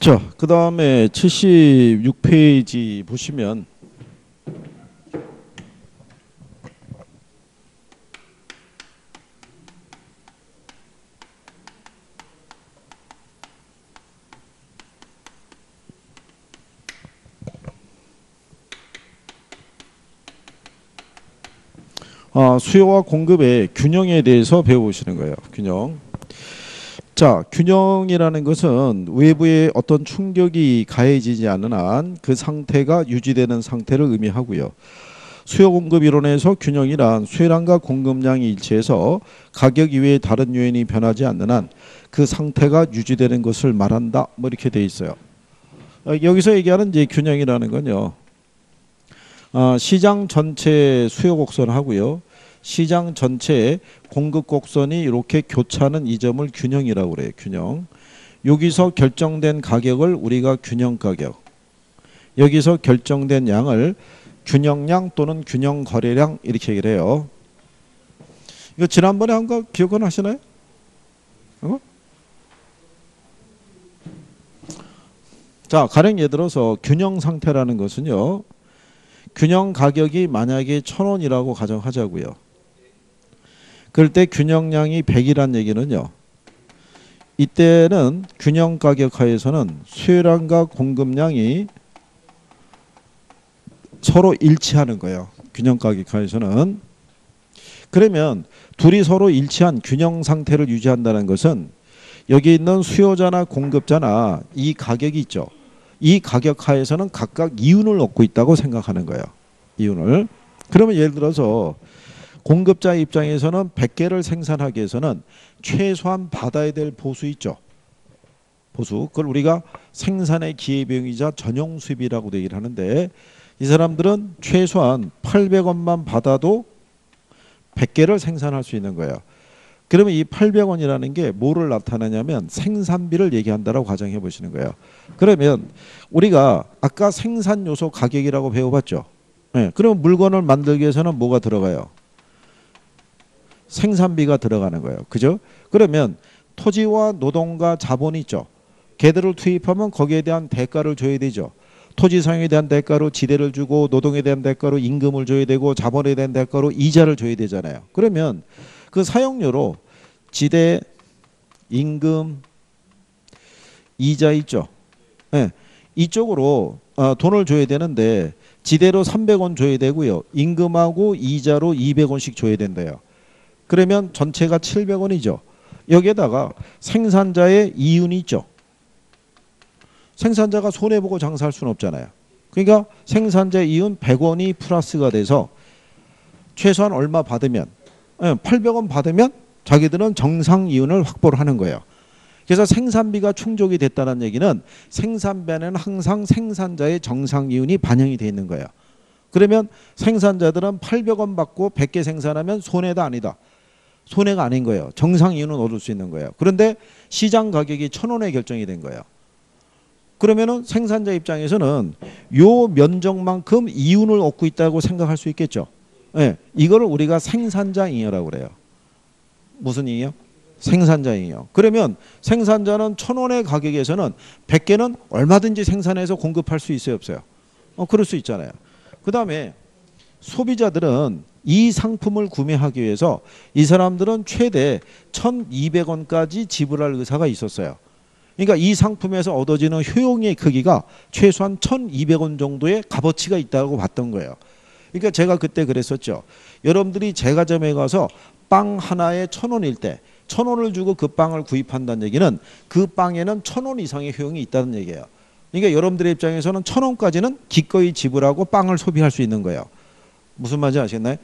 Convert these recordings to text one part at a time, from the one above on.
자, 그 다음에 76페이지 보시면 아, 수요와 공급의 균형에 대해서 배워보시는 거예요. 균형. 자, 균형이라는 것은 외부의 어떤 충격이 가해지지 않는 한 그 상태가 유지되는 상태를 의미하고요. 수요 공급 이론에서 균형이란 수요량과 공급량이 일치해서 가격 이외의 다른 요인이 변하지 않는 한 그 상태가 유지되는 것을 말한다. 뭐 이렇게 돼 있어요. 어, 여기서 얘기하는 이제 균형이라는 건요. 아, 시장 전체 수요 곡선하고요. 시장 전체의 공급 곡선이 이렇게 교차하는 이 점을 균형이라고 그래요. 균형. 여기서 결정된 가격을 우리가 균형 가격. 여기서 결정된 양을 균형량 또는 균형 거래량 이렇게 얘기를 해요. 이거 지난번에 한 거 기억은 하시나요? 어? 자, 가령 예를 들어서 균형 상태라는 것은요. 균형 가격이 만약에 천 원이라고 가정하자고요. 그럴 때 균형량이 100이란 얘기는요. 이때는 균형 가격 하에서는 수요량과 공급량이 서로 일치하는 거예요. 균형 가격 하에서는 그러면 둘이 서로 일치한 균형 상태를 유지한다는 것은 여기 있는 수요자나 공급자나 이 가격이 있죠. 이 가격 하에서는 각각 이윤을 얻고 있다고 생각하는 거예요. 이윤을. 그러면 예를 들어서 공급자 입장에서는 100개를 생산하기 위해서는 최소한 받아야 될 보수 있죠. 보수. 그걸 우리가 생산의 기회비용이자 전용 수입이라고 얘기를 하는데 이 사람들은 최소한 800원만 받아도 100개를 생산할 수 있는 거예요. 그러면 이 800원이라는 게 뭐를 나타내냐면 생산비를 얘기한다라고 가정해 보시는 거예요. 그러면 우리가 아까 생산 요소 가격이라고 배워봤죠. 네, 그러면 물건을 만들기 위해서는 뭐가 들어가요? 생산비가 들어가는 거예요. 그죠? 그러면 토지와 노동과 자본이 있죠. 걔들을 투입하면 거기에 대한 대가를 줘야 되죠. 토지 사용에 대한 대가로 지대를 주고 노동에 대한 대가로 임금을 줘야 되고 자본에 대한 대가로 이자를 줘야 되잖아요. 그러면 그 사용료로 지대, 임금, 이자 있죠. 네. 이쪽으로 어, 돈을 줘야 되는데 지대로 300원 줘야 되고요. 임금하고 이자로 200원씩 줘야 된대요. 그러면 전체가 700원이죠. 여기에다가 생산자의 이윤이 있죠. 생산자가 손해 보고 장사할 수는 없잖아요. 그러니까 생산자 이윤 100원이 플러스가 돼서 최소한 얼마 받으면 800원 받으면 자기들은 정상 이윤을 확보를 하는 거예요. 그래서 생산비가 충족이 됐다는 얘기는 생산비에는 항상 생산자의 정상 이윤이 반영이 돼 있는 거예요. 그러면 생산자들은 800원 받고 100개 생산하면 손해다 아니다. 손해가 아닌 거예요. 정상 이윤은 얻을 수 있는 거예요. 그런데 시장 가격이 1000원에 결정이 된 거예요. 그러면은 생산자 입장에서는 요 면적만큼 이윤을 얻고 있다고 생각할 수 있겠죠. 예. 이거를 우리가 생산자 잉여라고 그래요. 무슨 잉여? 생산자 잉여. 그러면 생산자는 천 원의 가격에서는 100개는 얼마든지 생산해서 공급할 수 있어요, 없어요? 어, 그럴 수 있잖아요. 그 다음에 소비자들은 이 상품을 구매하기 위해서 이 사람들은 최대 1,200원까지 지불할 의사가 있었어요. 그러니까 이 상품에서 얻어지는 효용의 크기가 최소한 1,200원 정도의 값어치가 있다고 봤던 거예요. 그러니까 제가 그때 그랬었죠. 여러분들이 제과점에 가서 빵 하나에 천 원일 때 천 원을 주고 그 빵을 구입한다는 얘기는 그 빵에는 천원 이상의 효용이 있다는 얘기예요. 그러니까 여러분들의 입장에서는 천 원까지는 기꺼이 지불하고 빵을 소비할 수 있는 거예요. 무슨 말인지 아시겠나요?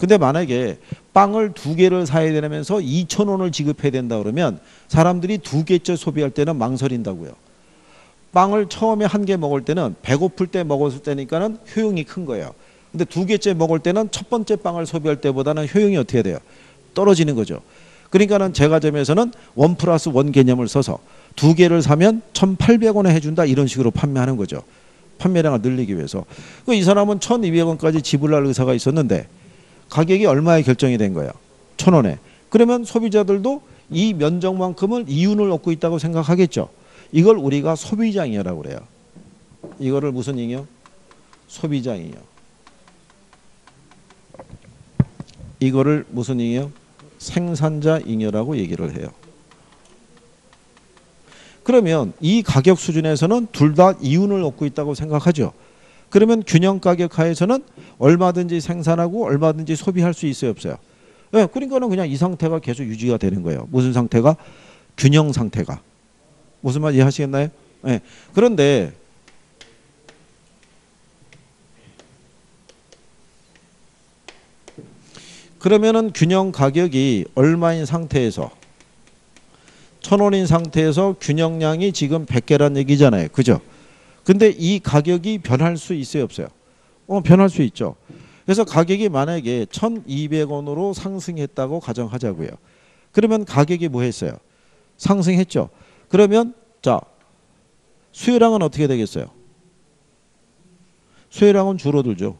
근데 만약에 빵을 두 개를 사야 되면서 2천 원을 지급해야 된다 그러면 사람들이 두 개째 소비할 때는 망설인다고요. 빵을 처음에 한 개 먹을 때는 배고플 때 먹었을 때니까는 효용이 큰 거예요. 근데 두 개째 먹을 때는 첫 번째 빵을 소비할 때보다는 효용이 어떻게 돼요? 떨어지는 거죠. 그러니까는 제과점에서는 원 플러스 원 개념을 써서 두 개를 사면 1,800원에 해준다 이런 식으로 판매하는 거죠. 판매량을 늘리기 위해서. 그이 사람은 1,200원까지 지불할 의사가 있었는데 가격이 얼마에 결정이 된 거예요? 천 원에. 그러면 소비자들도 이 면적만큼을 이윤을 얻고 있다고 생각하겠죠. 이걸 우리가 소비자잉여라고 그래요. 이거를 무슨 잉여? 소비자잉여. 이거를 무슨 잉여? 생산자 잉여라고 얘기를 해요. 그러면 이 가격 수준에서는 둘 다 이윤을 얻고 있다고 생각하죠. 그러면 균형 가격 하에서는 얼마든지 생산하고 얼마든지 소비할 수 있어요, 없어요? 예, 그러니까는 그냥 이 상태가 계속 유지가 되는 거예요. 무슨 상태가? 균형 상태가. 무슨 말 이해하시겠나요? 예. 그런데 그러면은 균형 가격이 얼마인 상태에서 천 원인 상태에서 균형량이 지금 100개란 얘기잖아요. 그죠? 근데 이 가격이 변할 수 있어요, 없어요? 어, 변할 수 있죠. 그래서 가격이 만약에 1,200원으로 상승했다고 가정하자고요. 그러면 가격이 뭐 했어요? 상승했죠. 그러면 자, 수요량은 어떻게 되겠어요? 수요량은 줄어들죠.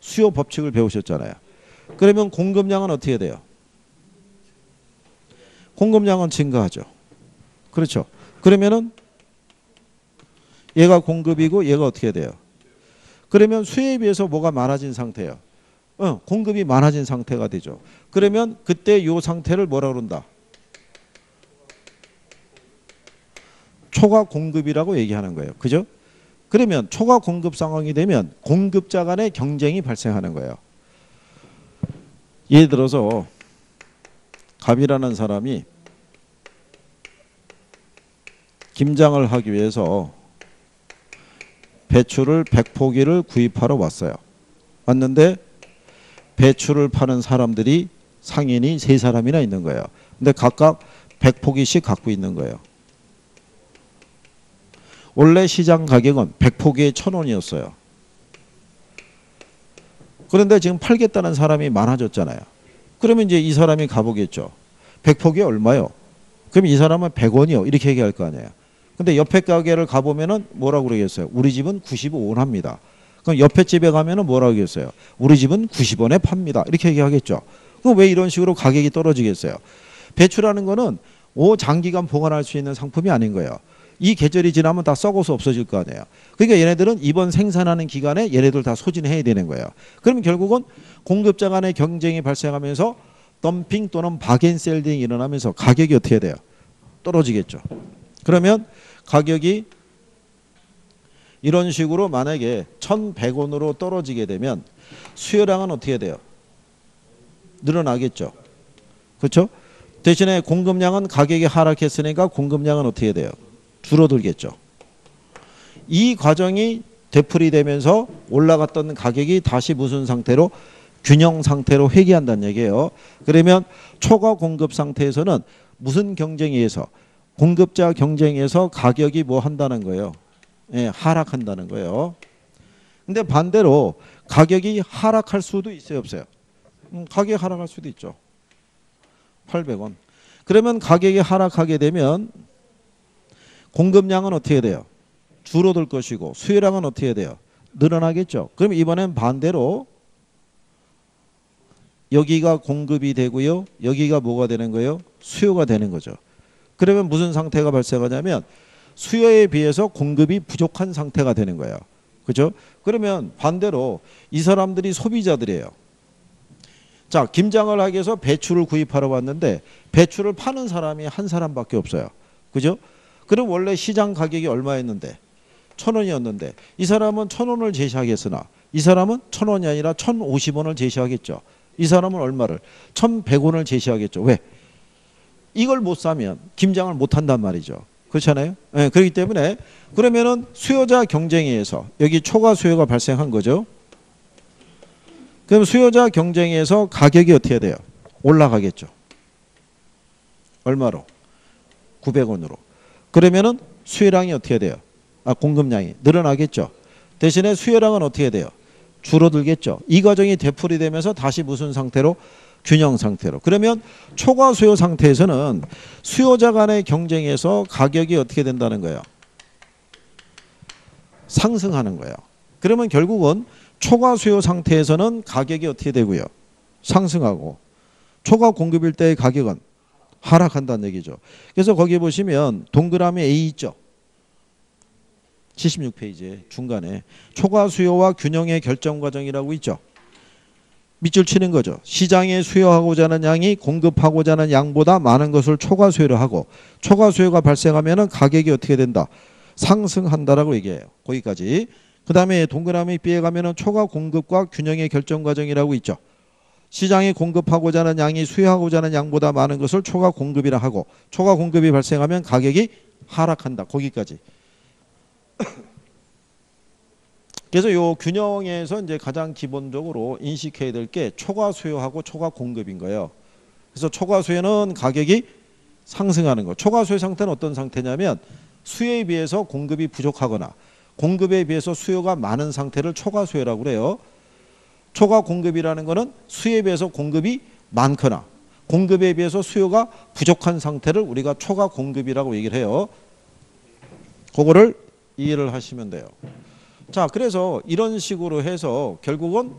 수요 법칙을 배우셨잖아요. 그러면 공급량은 어떻게 돼요? 공급량은 증가하죠. 그렇죠. 그러면은 얘가 공급이고 얘가 어떻게 돼요? 그러면 수요에 비해서 뭐가 많아진 상태예요. 어, 공급이 많아진 상태가 되죠. 그러면 그때 이 상태를 뭐라 그런다? 초과 공급이라고 얘기하는 거예요. 그죠? 그러면 초과 공급 상황이 되면 공급자 간의 경쟁이 발생하는 거예요. 예를 들어서 갑이라는 사람이 김장을 하기 위해서 배추를 100포기를 구입하러 왔어요. 왔는데 배추를 파는 사람들이 상인이 세 사람이나 있는 거예요. 근데 각각 100포기씩 갖고 있는 거예요. 원래 시장 가격은 100포기에 1,000원이었어요. 그런데 지금 팔겠다는 사람이 많아졌잖아요. 그러면 이제 이 사람이 가보겠죠. 100포기 얼마요? 그럼 이 사람은 100원이요. 이렇게 얘기할 거 아니에요. 근데 옆에 가게를 가보면은 뭐라고 그러겠어요? 우리 집은 95원 합니다. 그럼 옆에 집에 가면은 뭐라고 하겠어요? 우리 집은 90원에 팝니다. 이렇게 얘기하겠죠. 그럼 왜 이런 식으로 가격이 떨어지겠어요? 배추라는 거는 오 장기간 보관할 수 있는 상품이 아닌 거예요. 이 계절이 지나면 다 썩어서 없어질 거 아니에요. 그러니까 얘네들은 이번 생산하는 기간에 얘네들 다 소진해야 되는 거예요. 그러면 결국은 공급자 간의 경쟁이 발생하면서 덤핑 또는 바겐셀딩이 일어나면서 가격이 어떻게 돼요? 떨어지겠죠. 그러면 가격이 이런 식으로 만약에 1,100원으로 떨어지게 되면 수요량은 어떻게 돼요? 늘어나겠죠. 그렇죠? 대신에 공급량은 가격이 하락했으니까 공급량은 어떻게 돼요? 줄어들겠죠. 이 과정이 되풀이 되면서 올라갔던 가격이 다시 무슨 상태로 균형 상태로 회귀한다는 얘기예요. 그러면 초과 공급 상태에서는 무슨 경쟁에서 공급자 경쟁에서 가격이 뭐 한다는 거예요. 예, 하락한다는 거예요. 근데 반대로 가격이 하락할 수도 있어요, 없어요? 음, 가격이 하락할 수도 있죠. 800원. 그러면 가격이 하락하게 되면 공급량은 어떻게 돼요? 줄어들 것이고 수요량은 어떻게 돼요? 늘어나겠죠. 그럼 이번엔 반대로 여기가 공급이 되고요. 여기가 뭐가 되는 거예요? 수요가 되는 거죠. 그러면 무슨 상태가 발생하냐면 수요에 비해서 공급이 부족한 상태가 되는 거예요. 그죠? 그러면 반대로 이 사람들이 소비자들이에요. 자, 김장을 하기 위해서 배추를 구입하러 왔는데 배추를 파는 사람이 한 사람밖에 없어요. 그죠? 그럼 원래 시장 가격이 얼마였는데? 천 원이었는데 이 사람은 천 원을 제시하겠으나 이 사람은 천 원이 아니라 천 오십 원을 제시하겠죠. 이 사람은 얼마를? 천 백 원을 제시하겠죠. 왜? 이걸 못 사면 김장을 못 한단 말이죠. 그렇잖아요. 네, 그렇기 때문에 그러면은 수요자 경쟁에 의해서 여기 초과 수요가 발생한 거죠. 그럼 수요자 경쟁에 의해서 가격이 어떻게 돼요? 올라가겠죠. 얼마로? 900원으로. 그러면은 수요량이 어떻게 돼요? 아, 공급량이 늘어나겠죠. 대신에 수요량은 어떻게 돼요? 줄어들겠죠. 이 과정이 되풀이되면서 다시 무슨 상태로 균형 상태로. 그러면 초과 수요 상태에서는 수요자 간의 경쟁에서 가격이 어떻게 된다는 거예요? 상승하는 거예요. 그러면 결국은 초과 수요 상태에서는 가격이 어떻게 되고요? 상승하고 초과 공급일 때의 가격은 하락한다는 얘기죠. 그래서 거기 보시면 동그라미 A 있죠. 76페이지에 중간에 초과 수요와 균형의 결정 과정이라고 있죠. 밑줄 치는 거죠. 시장에 수요하고자 하는 양이 공급하고자 하는 양보다 많은 것을 초과 수요를 하고 초과 수요가 발생하면은 가격이 어떻게 된다? 상승한다라고 얘기해요. 거기까지. 그 다음에 동그라미 B에 가면은 초과 공급과 균형의 결정 과정이라고 있죠. 시장에 공급하고자 하는 양이 수요하고자 하는 양보다 많은 것을 초과 공급이라 하고 초과 공급이 발생하면 가격이 하락한다. 거기까지. 그래서 요 균형에서 이제 가장 기본적으로 인식해야 될 게 초과 수요하고 초과 공급인 거예요. 그래서 초과 수요는 가격이 상승하는 거. 초과 수요 상태는 어떤 상태냐면 수요에 비해서 공급이 부족하거나 공급에 비해서 수요가 많은 상태를 초과 수요라고 그래요. 초과 공급이라는 거는 수요에 비해서 공급이 많거나 공급에 비해서 수요가 부족한 상태를 우리가 초과 공급이라고 얘기를 해요. 그거를 이해를 하시면 돼요. 자, 그래서 이런 식으로 해서 결국은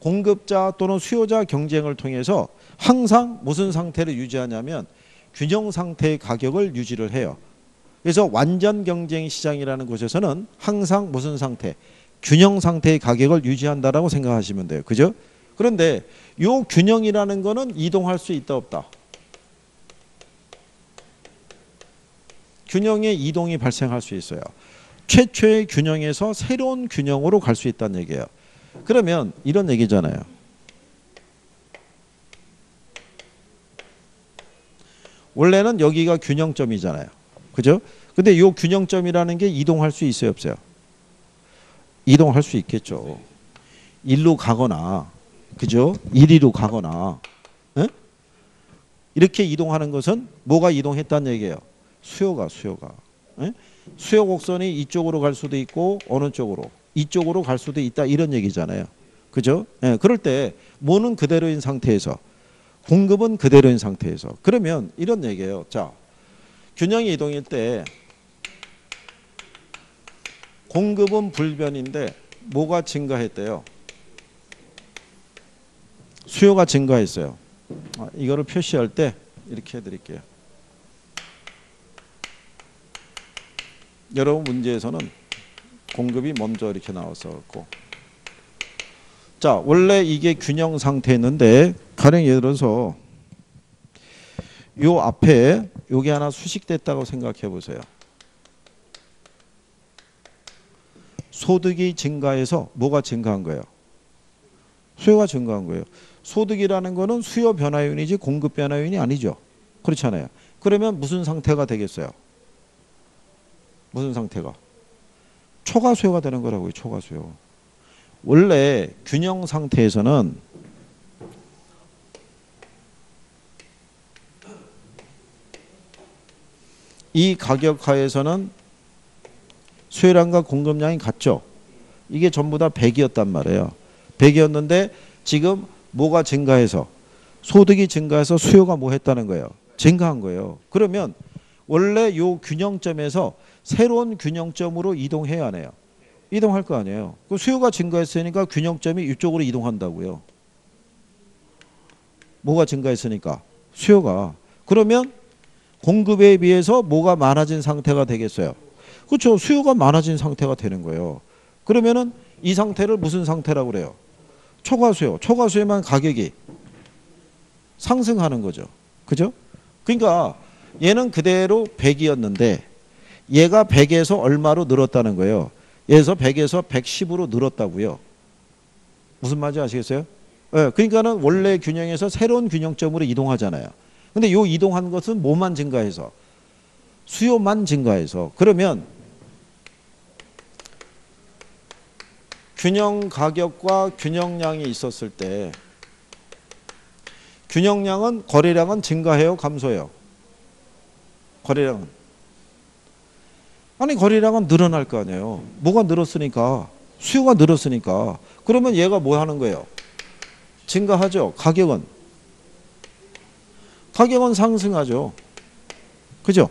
공급자 또는 수요자 경쟁을 통해서 항상 무슨 상태를 유지하냐면 균형 상태의 가격을 유지를 해요. 그래서 완전 경쟁 시장이라는 곳에서는 항상 무슨 상태? 균형 상태의 가격을 유지한다라고 생각하시면 돼요. 그죠? 그런데 요 균형이라는 거는 이동할 수 있다 없다. 균형의 이동이 발생할 수 있어요. 최초의 균형에서 새로운 균형으로 갈 수 있다는 얘기예요. 그러면 이런 얘기잖아요. 원래는 여기가 균형점이잖아요. 그죠? 근데 요 균형점이라는 게 이동할 수 있어요, 없어요? 이동할 수 있겠죠. 일로 가거나, 그죠? 이리로 가거나, 에? 이렇게 이동하는 것은 뭐가 이동했다는 얘기예요? 수요가, 수요가. 에? 수요 곡선이 이쪽으로 갈 수도 있고 어느 쪽으로 이쪽으로 갈 수도 있다 이런 얘기잖아요. 그죠? 예, 그럴 때 뭐는 그대로인 상태에서 공급은 그대로인 상태에서 그러면 이런 얘기예요. 자, 균형이 이동일 때 공급은 불변인데 뭐가 증가했대요? 수요가 증가했어요. 아, 이거를 표시할 때 이렇게 해드릴게요. 여러분 문제에서는 공급이 먼저 이렇게 나왔었고. 자 원래 이게 균형 상태였는데 가령 예를 들어서 요 앞에 요게 하나 수식됐다고 생각해 보세요. 소득이 증가해서 뭐가 증가한 거예요? 수요가 증가한 거예요. 소득이라는 거는 수요 변화 요인이지 공급 변화 요인이 아니죠. 그렇잖아요. 그러면 무슨 상태가 되겠어요 무슨 상태가? 초과수요가 되는 거라고요. 초과수요. 원래 균형 상태에서는 이 가격 하에서는 수요량과 공급량이 같죠. 이게 전부 다 100이었단 말이에요. 100이었는데 지금 뭐가 증가해서 소득이 증가해서 수요가 뭐 했다는 거예요. 증가한 거예요. 그러면 원래 요 균형점에서 새로운 균형점으로 이동해야 하네요. 이동할 거 아니에요. 그 수요가 증가했으니까 균형점이 이쪽으로 이동한다고요. 뭐가 증가했으니까 수요가 그러면 공급에 비해서 뭐가 많아진 상태가 되겠어요. 그렇죠. 수요가 많아진 상태가 되는 거예요. 그러면은 이 상태를 무슨 상태라고 그래요? 초과 수요. 초과 수요만 가격이 상승하는 거죠. 그죠? 그러니까 얘는 그대로 100이었는데 얘가 100에서 얼마로 늘었다는 거예요. 얘에서 100에서 110으로 늘었다고요. 무슨 말인지 아시겠어요? 네, 그러니까는 원래 균형에서 새로운 균형점으로 이동하잖아요. 근데 요 이동한 것은 뭐만 증가해서 수요만 증가해서 그러면 균형 가격과 균형량이 있었을 때 균형량은 거래량은 증가해요, 감소해요. 거래량은 아니 거래량은 늘어날 거 아니에요. 뭐가 늘었으니까 수요가 늘었으니까 그러면 얘가 뭐 하는 거예요? 증가하죠. 가격은 가격은 상승하죠. 그죠?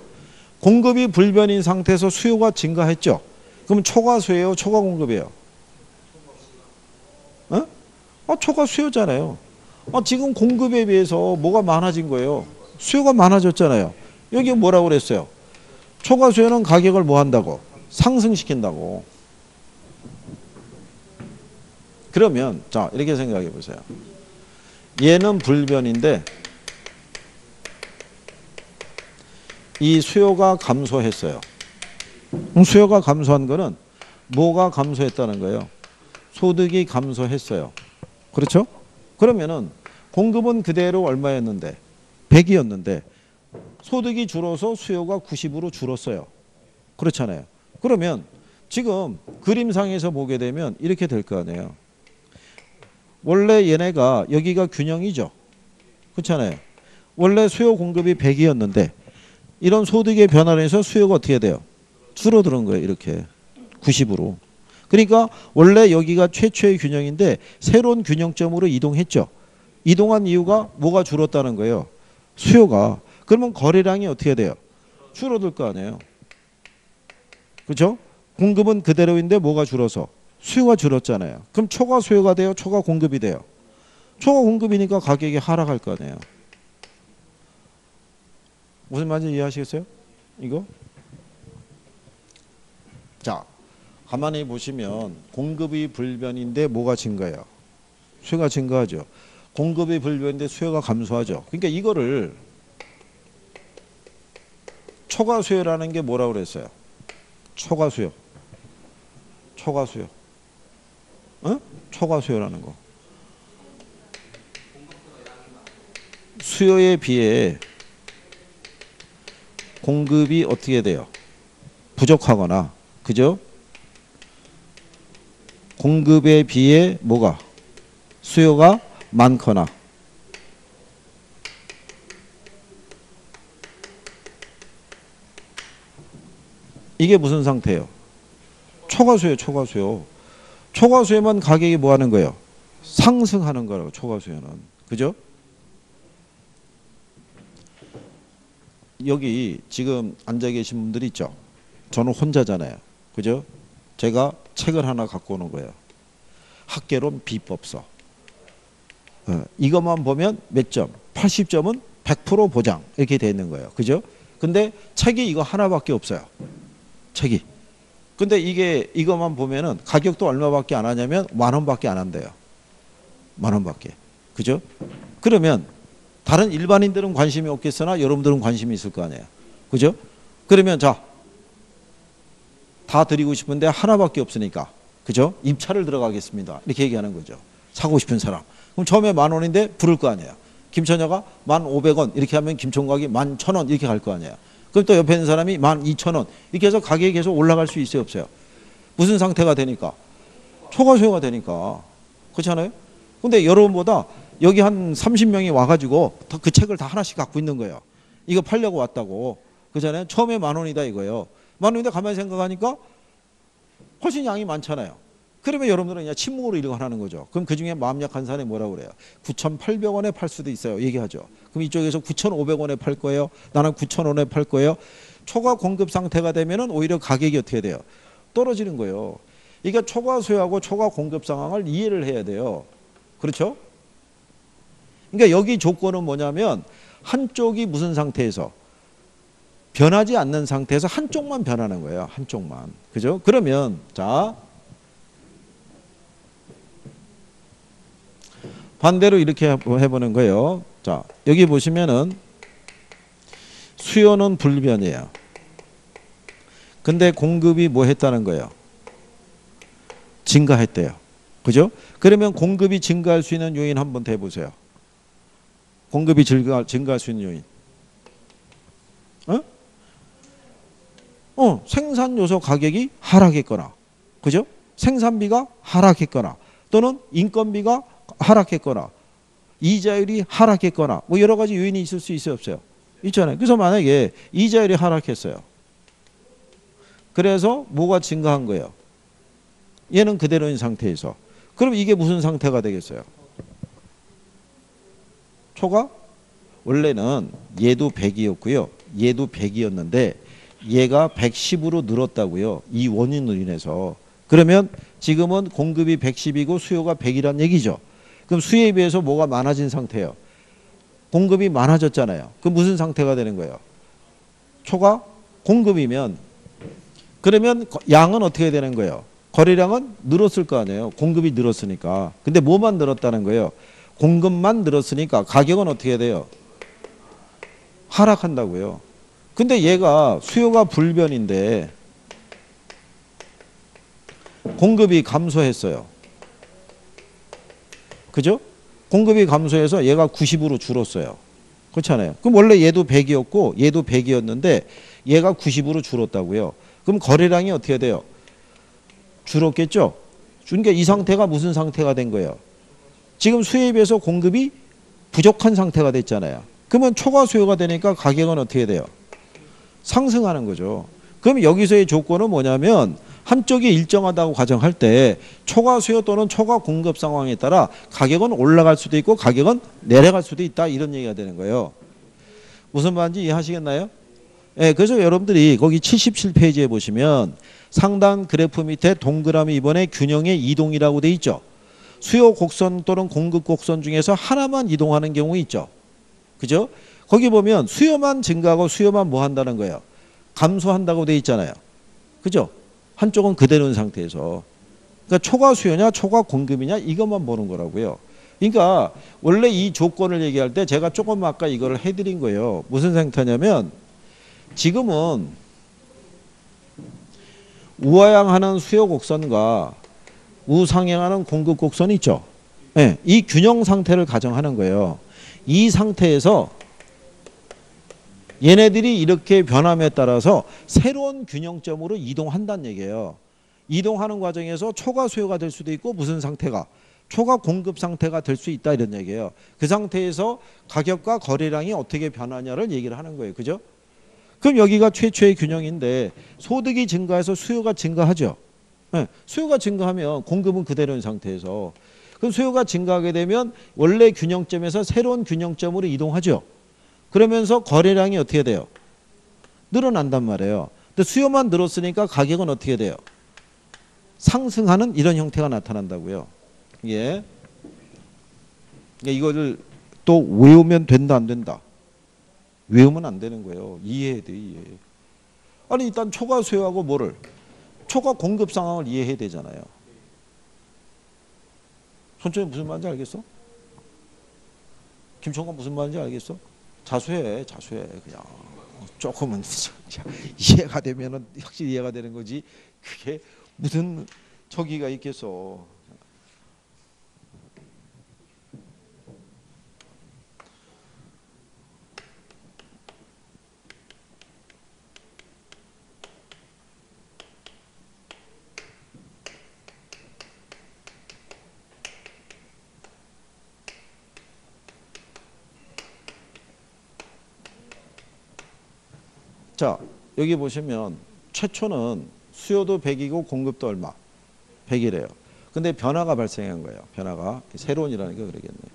공급이 불변인 상태에서 수요가 증가했죠. 그럼 초과 수요예요, 초과 공급이에요. 어? 아, 초과 수요잖아요. 아, 지금 공급에 비해서 뭐가 많아진 거예요? 수요가 많아졌잖아요. 여기 뭐라고 그랬어요? 초과 수요는 가격을 뭐 한다고? 상승시킨다고. 그러면 자 이렇게 생각해 보세요. 얘는 불변인데 이 수요가 감소했어요. 수요가 감소한 거는 뭐가 감소했다는 거예요? 소득이 감소했어요. 그렇죠? 그러면은 공급은 그대로 얼마였는데 100이었는데 소득이 줄어서 수요가 90으로 줄었어요. 그렇잖아요. 그러면 지금 그림상에서 보게 되면 이렇게 될 거 아니에요. 원래 얘네가 여기가 균형이죠. 그렇잖아요. 원래 수요 공급이 100이었는데 이런 소득의 변화로 해서 수요가 어떻게 돼요? 줄어드는 거예요. 이렇게 90으로. 그러니까 원래 여기가 최초의 균형인데 새로운 균형점으로 이동했죠. 이동한 이유가 뭐가 줄었다는 거예요. 수요가. 그러면 거래량이 어떻게 돼요? 줄어들 거 아니에요. 그렇죠? 공급은 그대로인데 뭐가 줄어서 수요가 줄었잖아요. 그럼 초과 수요가 돼요? 초과 공급이 돼요? 초과 공급이니까 가격이 하락할 거 아니에요. 무슨 말인지 이해하시겠어요? 이거? 자, 가만히 보시면 공급이 불변인데 뭐가 증가해요? 수요가 증가하죠. 공급이 불변인데 수요가 감소하죠. 그러니까 이거를 초과 수요라는 게 뭐라고 그랬어요? 초과 수요. 초과 수요. 어? 초과 수요라는 거. 수요에 비해 공급이 어떻게 돼요? 부족하거나 그죠? 공급에 비해 뭐가 수요가 많거나 이게 무슨 상태예요? 초과수요, 초과수요. 초과수요만 가격이 뭐 하는 거예요? 상승하는 거라고 초과수요는. 그죠? 여기 지금 앉아 계신 분들 있죠? 저는 혼자잖아요. 그죠? 제가 책을 하나 갖고 오는 거예요. 학계론 비법서. 어, 이것만 보면 몇 점? 80점은 100% 보장 이렇게 돼 있는 거예요. 그죠? 근데 책이 이거 하나밖에 없어요. 책이. 근데 이게 이것만 보면은 가격도 얼마밖에 안 하냐면 만 원밖에 안 한대요. 만 원밖에. 그죠? 그러면 다른 일반인들은 관심이 없겠으나 여러분들은 관심이 있을 거 아니에요. 그죠? 그러면 자, 다 드리고 싶은데 하나밖에 없으니까. 그죠? 입찰을 들어가겠습니다. 이렇게 얘기하는 거죠. 사고 싶은 사람. 그럼 처음에 만 원인데 부를 거 아니에요. 김처녀가 만 오백 원 이렇게 하면 김총각이 만 천 원 이렇게 갈 거 아니에요. 그럼 또 옆에 있는 사람이 만 이천 원 이렇게 해서 가격이 계속 올라갈 수 있어요 없어요? 무슨 상태가 되니까? 초과 수요가 되니까. 그렇잖아요? 근데 여러분보다 여기 한 30명이 와가지고 다그 책을 다 하나씩 갖고 있는 거예요. 이거 팔려고 왔다고. 그잖아요. 처음에 만 원이다 이거예요. 만 원인데 가만히 생각하니까 훨씬 양이 많잖아요. 그러면 여러분들은 그냥 침묵으로 이거 하는 거죠. 그럼 그 중에 마음 약한 사람이 뭐라고 그래요? 9,800원에 팔 수도 있어요. 얘기하죠. 그럼 이쪽에서 9,500원에 팔 거예요. 나는 9,000원에 팔 거예요. 초과 공급 상태가 되면은 오히려 가격이 어떻게 돼요? 떨어지는 거예요. 그러니까 초과 수요하고 초과 공급 상황을 이해를 해야 돼요. 그렇죠? 그러니까 여기 조건은 뭐냐면 한쪽이 무슨 상태에서 변하지 않는 상태에서 한쪽만 변하는 거예요. 한쪽만. 그죠? 그러면 자 반대로 이렇게 해보는 거예요. 자 여기 보시면은 수요는 불변이에요. 근데 공급이 뭐 했다는 거예요? 증가했대요. 그죠? 그러면 공급이 증가할 수 있는 요인 한번 대보세요. 공급이 증가, 증가할 수 있는 요인. 어? 어, 생산 요소 가격이 하락했거나, 그죠? 생산비가 하락했거나, 또는 인건비가 하락했거나, 이자율이 하락했거나, 뭐 여러 가지 요인이 있을 수 있어요, 없어요? 있잖아요. 그래서 만약에 이자율이 하락했어요. 그래서 뭐가 증가한 거예요? 얘는 그대로인 상태에서. 그럼 이게 무슨 상태가 되겠어요? 초가 원래는 얘도 100이었고요. 얘도 100이었는데 얘가 110으로 늘었다고요. 이 원인으로 인해서. 그러면 지금은 공급이 110이고 수요가 100이란 얘기죠. 그럼 수요에 비해서 뭐가 많아진 상태예요? 공급이 많아졌잖아요. 그 무슨 상태가 되는 거예요? 초가 공급이면 그러면 거- 양은 어떻게 되는 거예요? 거래량은 늘었을 거 아니에요. 공급이 늘었으니까. 근데 뭐만 늘었다는 거예요? 공급만 늘었으니까 가격은 어떻게 돼요? 하락한다고요. 근데 얘가 수요가 불변인데 공급이 감소했어요. 그죠? 공급이 감소해서 얘가 90으로 줄었어요. 그렇잖아요. 그럼 원래 얘도 100이었고 얘도 100이었는데 얘가 90으로 줄었다고요. 그럼 거래량이 어떻게 돼요? 줄었겠죠? 그러니까 이 상태가 무슨 상태가 된 거예요? 지금 수요에 비해서 공급이 부족한 상태가 됐잖아요. 그러면 초과 수요가 되니까 가격은 어떻게 돼요? 상승하는 거죠. 그럼 여기서의 조건은 뭐냐면 한쪽이 일정하다고 가정할 때 초과 수요 또는 초과 공급 상황에 따라 가격은 올라갈 수도 있고 가격은 내려갈 수도 있다 이런 얘기가 되는 거예요. 무슨 말인지 이해하시겠나요? 예, 그래서 여러분들이 거기 77페이지에 보시면 상단 그래프 밑에 동그라미 이번에 균형의 이동이라고 돼 있죠. 수요 곡선 또는 공급 곡선 중에서 하나만 이동하는 경우 있죠. 그죠? 거기 보면 수요만 증가하고 수요만 뭐 한다는 거예요. 감소한다고 돼 있잖아요. 그죠? 한쪽은 그대로인 상태에서. 그러니까 초과 수요냐 초과 공급이냐 이것만 보는 거라고요. 그러니까 원래 이 조건을 얘기할 때 제가 조금 아까 이거를 해드린 거예요. 무슨 상태냐면 지금은 우하향하는 수요 곡선과 우상향하는 공급 곡선이 있죠. 예, 이 균형 상태를 가정하는 거예요. 이 상태에서 얘네들이 이렇게 변함에 따라서 새로운 균형점으로 이동한다는 얘기예요. 이동하는 과정에서 초과 수요가 될 수도 있고 무슨 상태가 초과 공급 상태가 될 수 있다 이런 얘기예요. 그 상태에서 가격과 거래량이 어떻게 변하냐를 얘기를 하는 거예요. 그죠? 그럼 여기가 최초의 균형인데 소득이 증가해서 수요가 증가하죠. 네, 수요가 증가하면 공급은 그대로인 상태에서 그럼 수요가 증가하게 되면 원래 균형점에서 새로운 균형점으로 이동하죠. 그러면서 거래량이 어떻게 돼요? 늘어난단 말이에요. 근데 수요만 늘었으니까 가격은 어떻게 돼요? 상승하는 이런 형태가 나타난다고요. 예. 그러니까 이거를 또 외우면 된다 안 된다. 외우면 안 되는 거예요. 이해해야 돼 이해. 아니 일단 초과 수요하고 뭐를 초과 공급 상황을 이해해야 되잖아요. 손정이 무슨 말인지 알겠어? 김총관 무슨 말인지 알겠어? 자수해, 자수해 그냥 조금은 이해가 되면은 확실히 이해가 되는 거지. 그게 무슨 저기가 있겠어. 자, 여기 보시면 최초는 수요도 100이고 공급도 얼마? 100이래요. 근데 변화가 발생한 거예요. 변화가 새로운이라니까 그러겠네요.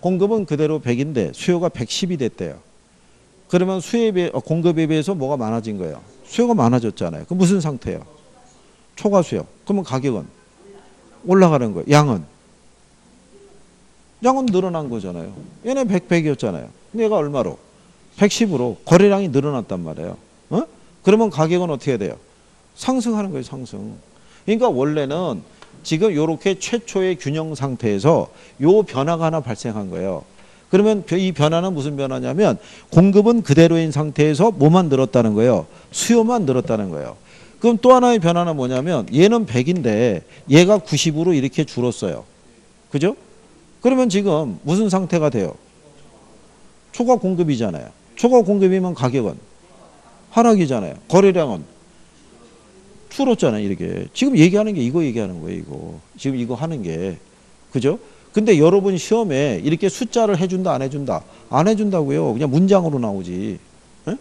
공급은 그대로 100인데 수요가 110이 됐대요. 그러면 수요에 비해 어, 공급에 비해서 뭐가 많아진 거예요? 수요가 많아졌잖아요. 그 무슨 상태예요? 초과 수요. 그러면 가격은 올라가는 거예요. 양은 양은 늘어난 거잖아요. 얘네 100, 100이었잖아요. 근데 얘가 얼마로? 110으로 거래량이 늘어났단 말이에요. 어? 그러면 가격은 어떻게 돼요? 상승하는 거예요, 상승. 그러니까 원래는 지금 이렇게 최초의 균형 상태에서 요 변화가 하나 발생한 거예요. 그러면 이 변화는 무슨 변화냐면 공급은 그대로인 상태에서 뭐만 늘었다는 거예요? 수요만 늘었다는 거예요. 그럼 또 하나의 변화는 뭐냐면 얘는 100인데 얘가 90으로 이렇게 줄었어요. 그죠? 그러면 지금 무슨 상태가 돼요? 초과 공급이잖아요. 초과 공급이면 가격은 하락이잖아요. 거래량은 줄었잖아요. 이렇게 지금 얘기하는 게 이거 얘기하는 거예요. 이거 지금 이거 하는 게 그죠? 근데 여러분 시험에 이렇게 숫자를 해준다 안 해준다 안 해준다고요. 그냥 문장으로 나오지. 에?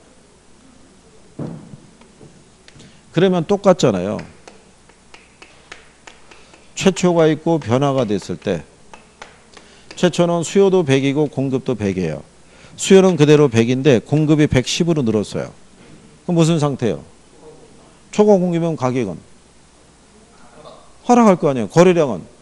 그러면 똑같잖아요. 최초가 있고 변화가 됐을 때 최초는 수요도 100이고 공급도 100이에요. 수요는 그대로 100인데 공급이 110으로 늘었어요. 그럼 무슨 상태예요? 초과 공급이면 가격은 하락할 거 아니에요. 거래량은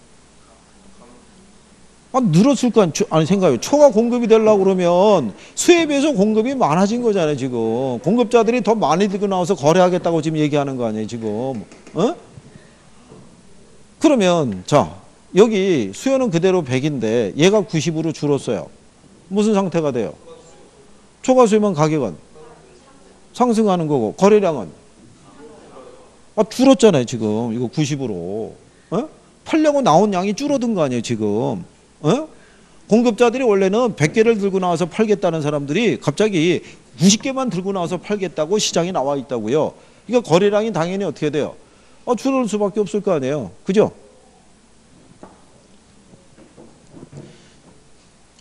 아, 늘었을 거 아니, 생각해요. 초과 공급이 되려고 그러면 수에 비해서 공급이 많아진 거잖아요, 지금. 공급자들이 더 많이 들고 나와서 거래하겠다고 지금 얘기하는 거 아니에요, 지금. 어? 그러면 자, 여기 수요는 그대로 100인데 얘가 90으로 줄었어요. 무슨 상태가 돼요? 초과 수요면 가격은 상승하는 거고 거래량은 아, 줄었잖아요, 지금. 이거 90으로. 어? 팔려고 나온 양이 줄어든 거 아니에요, 지금. 어? 공급자들이 원래는 100개를 들고 나와서 팔겠다는 사람들이 갑자기 90개만 들고 나와서 팔겠다고 시장에 나와 있다고요. 그러니까 거래량이 당연히 어떻게 돼요? 어, 줄을 수밖에 없을 거 아니에요. 그죠?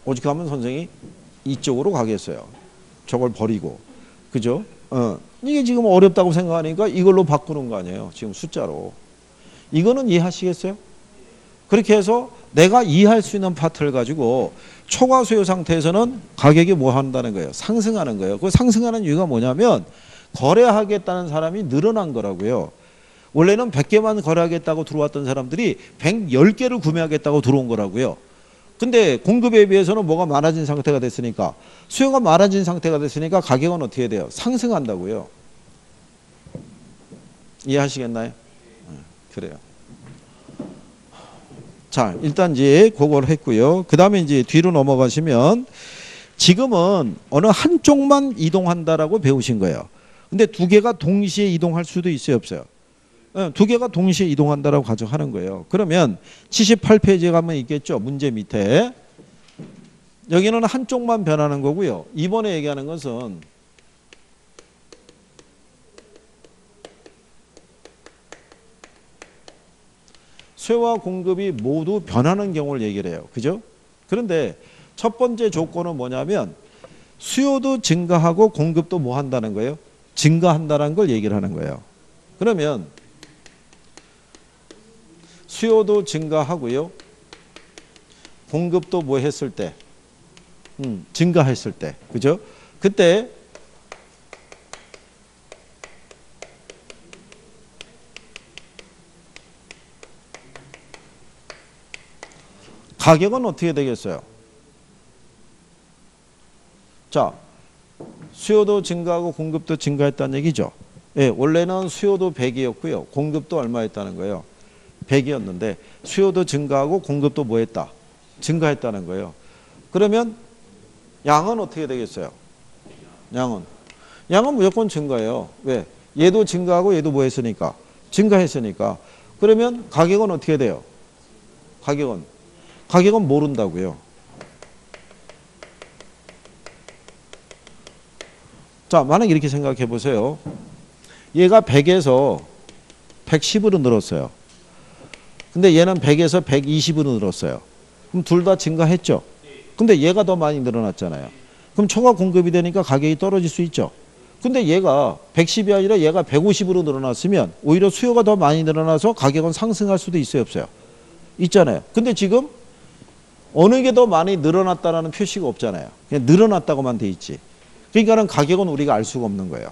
오직 하면 선생이 이쪽으로 가겠어요. 저걸 버리고. 그죠? 어. 이게 지금 어렵다고 생각하니까 이걸로 바꾸는 거 아니에요. 지금 숫자로. 이거는 이해하시겠어요? 그렇게 해서 내가 이해할 수 있는 파트를 가지고 초과 수요 상태에서는 가격이 뭐 한다는 거예요? 상승하는 거예요. 그 상승하는 이유가 뭐냐면 거래하겠다는 사람이 늘어난 거라고요. 원래는 100개만 거래하겠다고 들어왔던 사람들이 110개를 구매하겠다고 들어온 거라고요. 근데 공급에 비해서는 뭐가 많아진 상태가 됐으니까 수요가 많아진 상태가 됐으니까 가격은 어떻게 돼요? 상승한다고요. 이해하시겠나요? 네, 그래요. 자, 일단 이제 그걸 했고요. 그 다음에 이제 뒤로 넘어가시면 지금은 어느 한쪽만 이동한다라고 배우신 거예요. 근데 두 개가 동시에 이동할 수도 있어요, 없어요? 예, 두 개가 동시에 이동한다라고 가정하는 거예요. 그러면 78페이지에 가면 있겠죠. 문제 밑에. 여기는 한쪽만 변하는 거고요. 이번에 얘기하는 것은 수요와 공급이 모두 변하는 경우를 얘기를 해요. 그죠? 그런데 첫 번째 조건은 뭐냐면 수요도 증가하고 공급도 뭐 한다는 거예요? 증가한다는 걸 얘기를 하는 거예요. 그러면 수요도 증가하고요. 공급도 뭐 했을 때? 음, 증가했을 때. 그죠? 그때 가격은 어떻게 되겠어요? 자, 수요도 증가하고 공급도 증가했다는 얘기죠. 예, 원래는 수요도 100이었고요. 공급도 얼마였다는 거예요? 100이었는데 수요도 증가하고 공급도 뭐 했다? 증가했다는 거예요. 그러면 양은 어떻게 되겠어요? 양은 양은 무조건 증가해요. 왜? 얘도 증가하고 얘도 뭐 했으니까? 증가했으니까. 그러면 가격은 어떻게 돼요? 가격은 가격은 모른다고요. 자, 만약 이렇게 생각해 보세요. 얘가 100에서 110으로 늘었어요. 근데 얘는 100에서 120으로 늘었어요. 그럼 둘 다 증가했죠. 근데 얘가 더 많이 늘어났잖아요. 그럼 초과 공급이 되니까 가격이 떨어질 수 있죠. 근데 얘가 110이 아니라 얘가 150으로 늘어났으면 오히려 수요가 더 많이 늘어나서 가격은 상승할 수도 있어요, 없어요? 있잖아요. 근데 지금 어느 게 더 많이 늘어났다라는 표시가 없잖아요. 그냥 늘어났다고만 돼 있지. 그러니까는 가격은 우리가 알 수가 없는 거예요.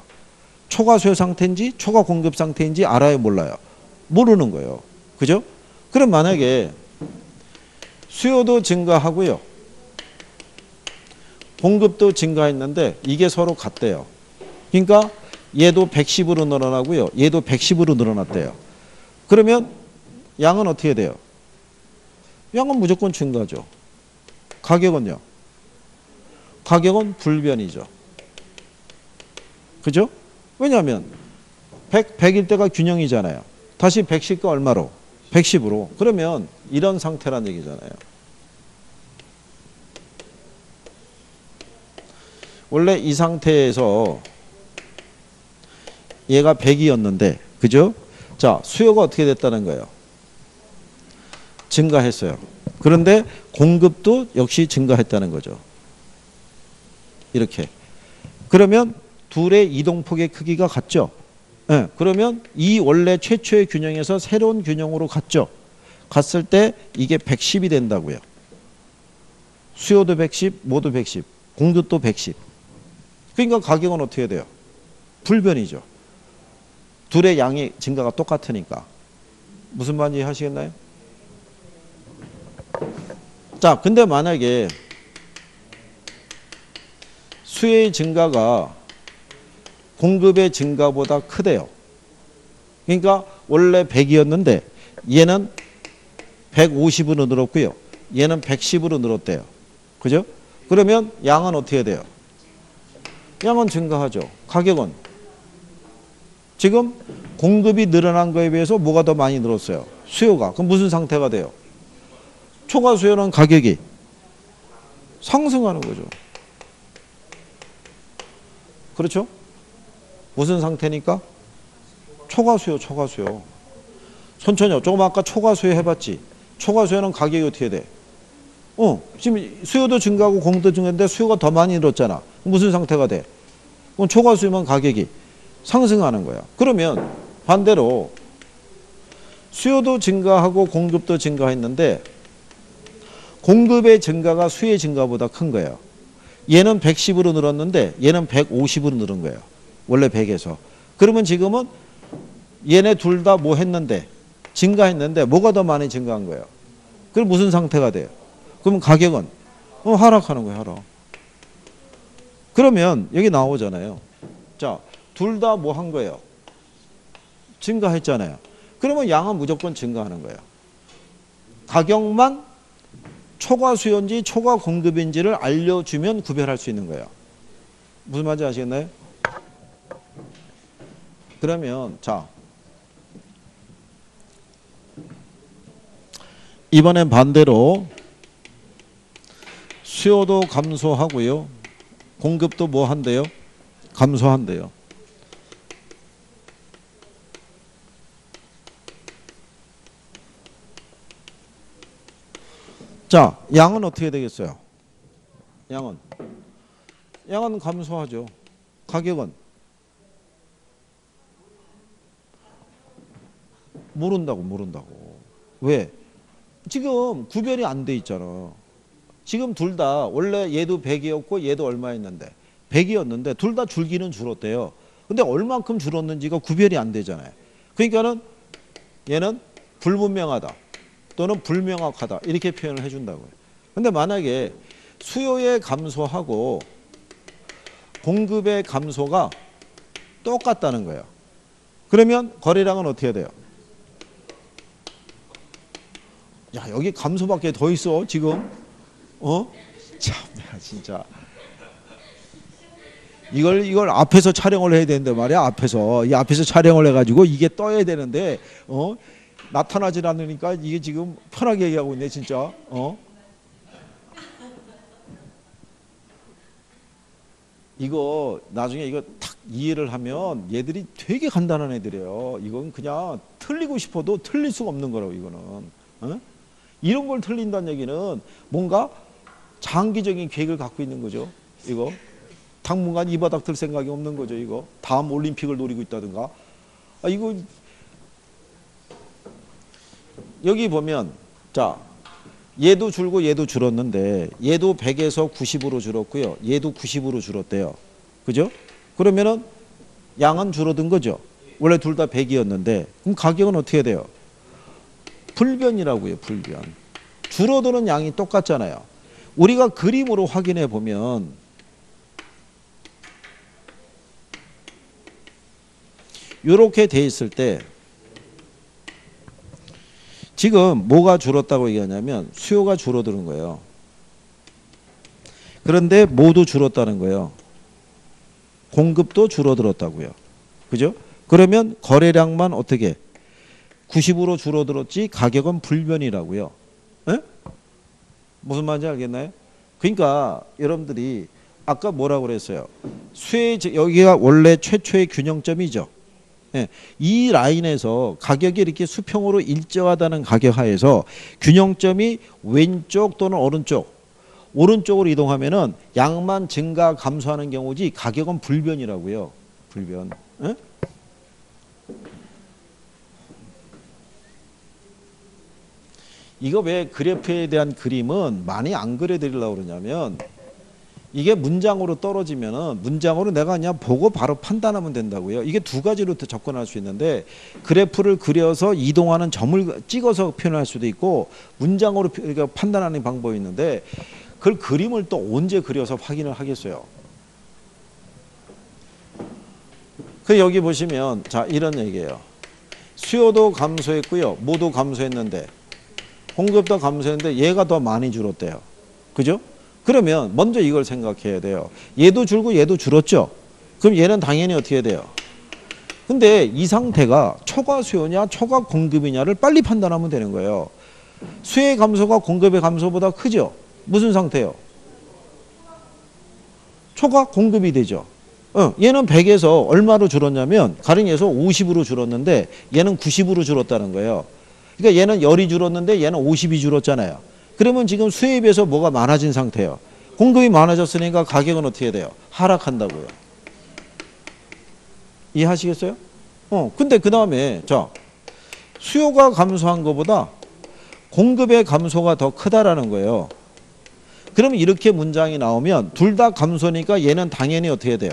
초과 수요 상태인지 초과 공급 상태인지 알아요, 몰라요? 모르는 거예요. 그죠? 그럼 만약에 수요도 증가하고요. 공급도 증가했는데 이게 서로 같대요. 그러니까 얘도 110으로 늘어나고요. 얘도 110으로 늘어났대요. 그러면 양은 어떻게 돼요? 양은 무조건 증가죠. 가격은요? 가격은 불변이죠. 그죠? 왜냐하면 100, 100일 때가 균형이잖아요. 다시 110과 얼마로? 110으로. 그러면 이런 상태란 얘기잖아요. 원래 이 상태에서 얘가 100이었는데, 그죠? 자, 수요가 어떻게 됐다는 거예요? 증가했어요. 그런데 공급도 역시 증가했다는 거죠. 이렇게. 그러면 둘의 이동폭의 크기가 같죠? 네, 그러면 이 원래 최초의 균형에서 새로운 균형으로 갔죠. 갔을 때 이게 110이 된다고요. 수요도 110, 모두 110, 공급도 110. 그러니까 가격은 어떻게 돼요? 불변이죠. 둘의 양의 증가가 똑같으니까. 무슨 말인지 하시겠나요? 자, 근데 만약에 수요의 증가가 공급의 증가보다 크대요. 그러니까 원래 100이었는데 얘는 150으로 늘었고요. 얘는 110으로 늘었대요. 그죠? 그러면 양은 어떻게 돼요? 양은 증가하죠. 가격은 지금 공급이 늘어난 거에 비해서 뭐가 더 많이 늘었어요? 수요가. 그럼 무슨 상태가 돼요? 초과 수요는 가격이 상승하는 거죠. 그렇죠? 무슨 상태니까? 초과 수요, 초과 수요. 천천히요. 조금 아까 초과 수요 해봤지. 초과 수요는 가격이 어떻게 돼? 어, 지금 수요도 증가하고 공도 증가했는데 수요가 더 많이 늘었잖아. 무슨 상태가 돼? 그럼 초과 수요면 가격이 상승하는 거야. 그러면 반대로 수요도 증가하고 공급도 증가했는데 공급의 증가가 수요의 증가보다 큰 거예요. 얘는 110으로 늘었는데 얘는 150으로 늘은 거예요. 원래 100에서. 그러면 지금은 얘네 둘 다 뭐 했는데 증가했는데 뭐가 더 많이 증가한 거예요? 그럼 무슨 상태가 돼요? 그러면 가격은 어, 하락하는 거예요, 하락. 그러면 여기 나오잖아요. 자, 둘 다 뭐 한 거예요? 증가했잖아요. 그러면 양은 무조건 증가하는 거예요. 가격만 초과 수요인지 초과 공급인지를 알려주면 구별할 수 있는 거예요. 무슨 말인지 아시겠나요? 그러면 자 이번엔 반대로 수요도 감소하고요. 공급도 뭐 한대요? 감소한대요. 자, 양은 어떻게 되겠어요? 양은 양은 감소하죠. 가격은 모른다고 모른다고. 왜? 지금 구별이 안 돼 있잖아. 지금 둘 다 원래 얘도 100이었고 얘도 얼마였는데 100이었는데 둘 다 줄기는 줄었대요. 근데 얼만큼 줄었는지가 구별이 안 되잖아요. 그러니까는 얘는 불분명하다 또는 불명확하다 이렇게 표현을 해준다고요. 근데 만약에 수요의 감소하고 공급의 감소가 똑같다는 거예요. 그러면 거래량은 어떻게 돼요? 야 여기 감소밖에 더 있어 지금. 어? 참야 진짜. 이걸 이걸 앞에서 촬영을 해야 되는데 말이야 앞에서. 이 앞에서 촬영을 해가지고 이게 떠야 되는데 어? 나타나질 않으니까 이게 지금 편하게 얘기하고 있네 진짜. 어? 이거 나중에 이거 탁 이해를 하면 얘들이 되게 간단한 애들이에요. 이건 그냥 틀리고 싶어도 틀릴 수가 없는 거라고 이거는. 어? 이런 걸 틀린다는 얘기는 뭔가 장기적인 계획을 갖고 있는 거죠. 이거 당분간 이 바닥 들 생각이 없는 거죠. 이거 다음 올림픽을 노리고 있다든가. 아 이거 여기 보면 자 얘도 줄고 얘도 줄었는데 얘도 100에서 90으로 줄었고요. 얘도 90으로 줄었대요. 그죠? 그러면은 양은 줄어든 거죠. 원래 둘 다 100이었는데 그럼 가격은 어떻게 돼요? 불변이라고요. 불변. 줄어드는 양이 똑같잖아요. 우리가 그림으로 확인해 보면 이렇게 돼 있을 때 지금 뭐가 줄었다고 얘기하냐면 수요가 줄어드는 거예요. 그런데 모두 줄었다는 거예요. 공급도 줄어들었다고요. 그죠? 그러면 거래량만 어떻게 90으로 줄어들었지 가격은 불변이라고요. 에? 무슨 말인지 알겠나요? 그러니까 여러분들이 아까 뭐라고 그랬어요? 수혜 여기가 원래 최초의 균형점이죠. 예, 이 라인에서 가격이 이렇게 수평으로 일정하다는 가격 하에서 균형점이 왼쪽 또는 오른쪽 오른쪽으로 이동하면은 양만 증가 감소하는 경우지 가격은 불변이라고요. 불변. 예? 이거 왜 그래프에 대한 그림은 많이 안 그려드리려고 그러냐면 이게 문장으로 떨어지면은 문장으로 내가 그냥 보고 바로 판단하면 된다고요. 이게 두 가지로 또 접근할 수 있는데 그래프를 그려서 이동하는 점을 찍어서 표현할 수도 있고 문장으로 표- 그러니까 판단하는 방법이 있는데 그걸 그림을 또 언제 그려서 확인을 하겠어요. 그 여기 보시면 자 이런 얘기예요. 수요도 감소했고요. 모두 감소했는데 공급도 감소했는데 얘가 더 많이 줄었대요. 그죠? 그러면 먼저 이걸 생각해야 돼요. 얘도 줄고 얘도 줄었죠. 그럼 얘는 당연히 어떻게 돼요? 근데 이 상태가 초과 수요냐 초과 공급이냐를 빨리 판단하면 되는 거예요. 수요의 감소가 공급의 감소보다 크죠. 무슨 상태요? 초과 공급이 되죠. 어, 얘는 100에서 얼마로 줄었냐면 가령 에서 50으로 줄었는데 얘는 90으로 줄었다는 거예요. 그러니까 얘는 열이 줄었는데 얘는 50이 줄었잖아요. 그러면 지금 수요에 비해서 뭐가 많아진 상태예요. 공급이 많아졌으니까 가격은 어떻게 돼요? 하락한다고요. 이해하시겠어요? 어, 근데 그 다음에 자 수요가 감소한 것보다 공급의 감소가 더 크다라는 거예요. 그러면 이렇게 문장이 나오면 둘 다 감소니까 얘는 당연히 어떻게 돼요?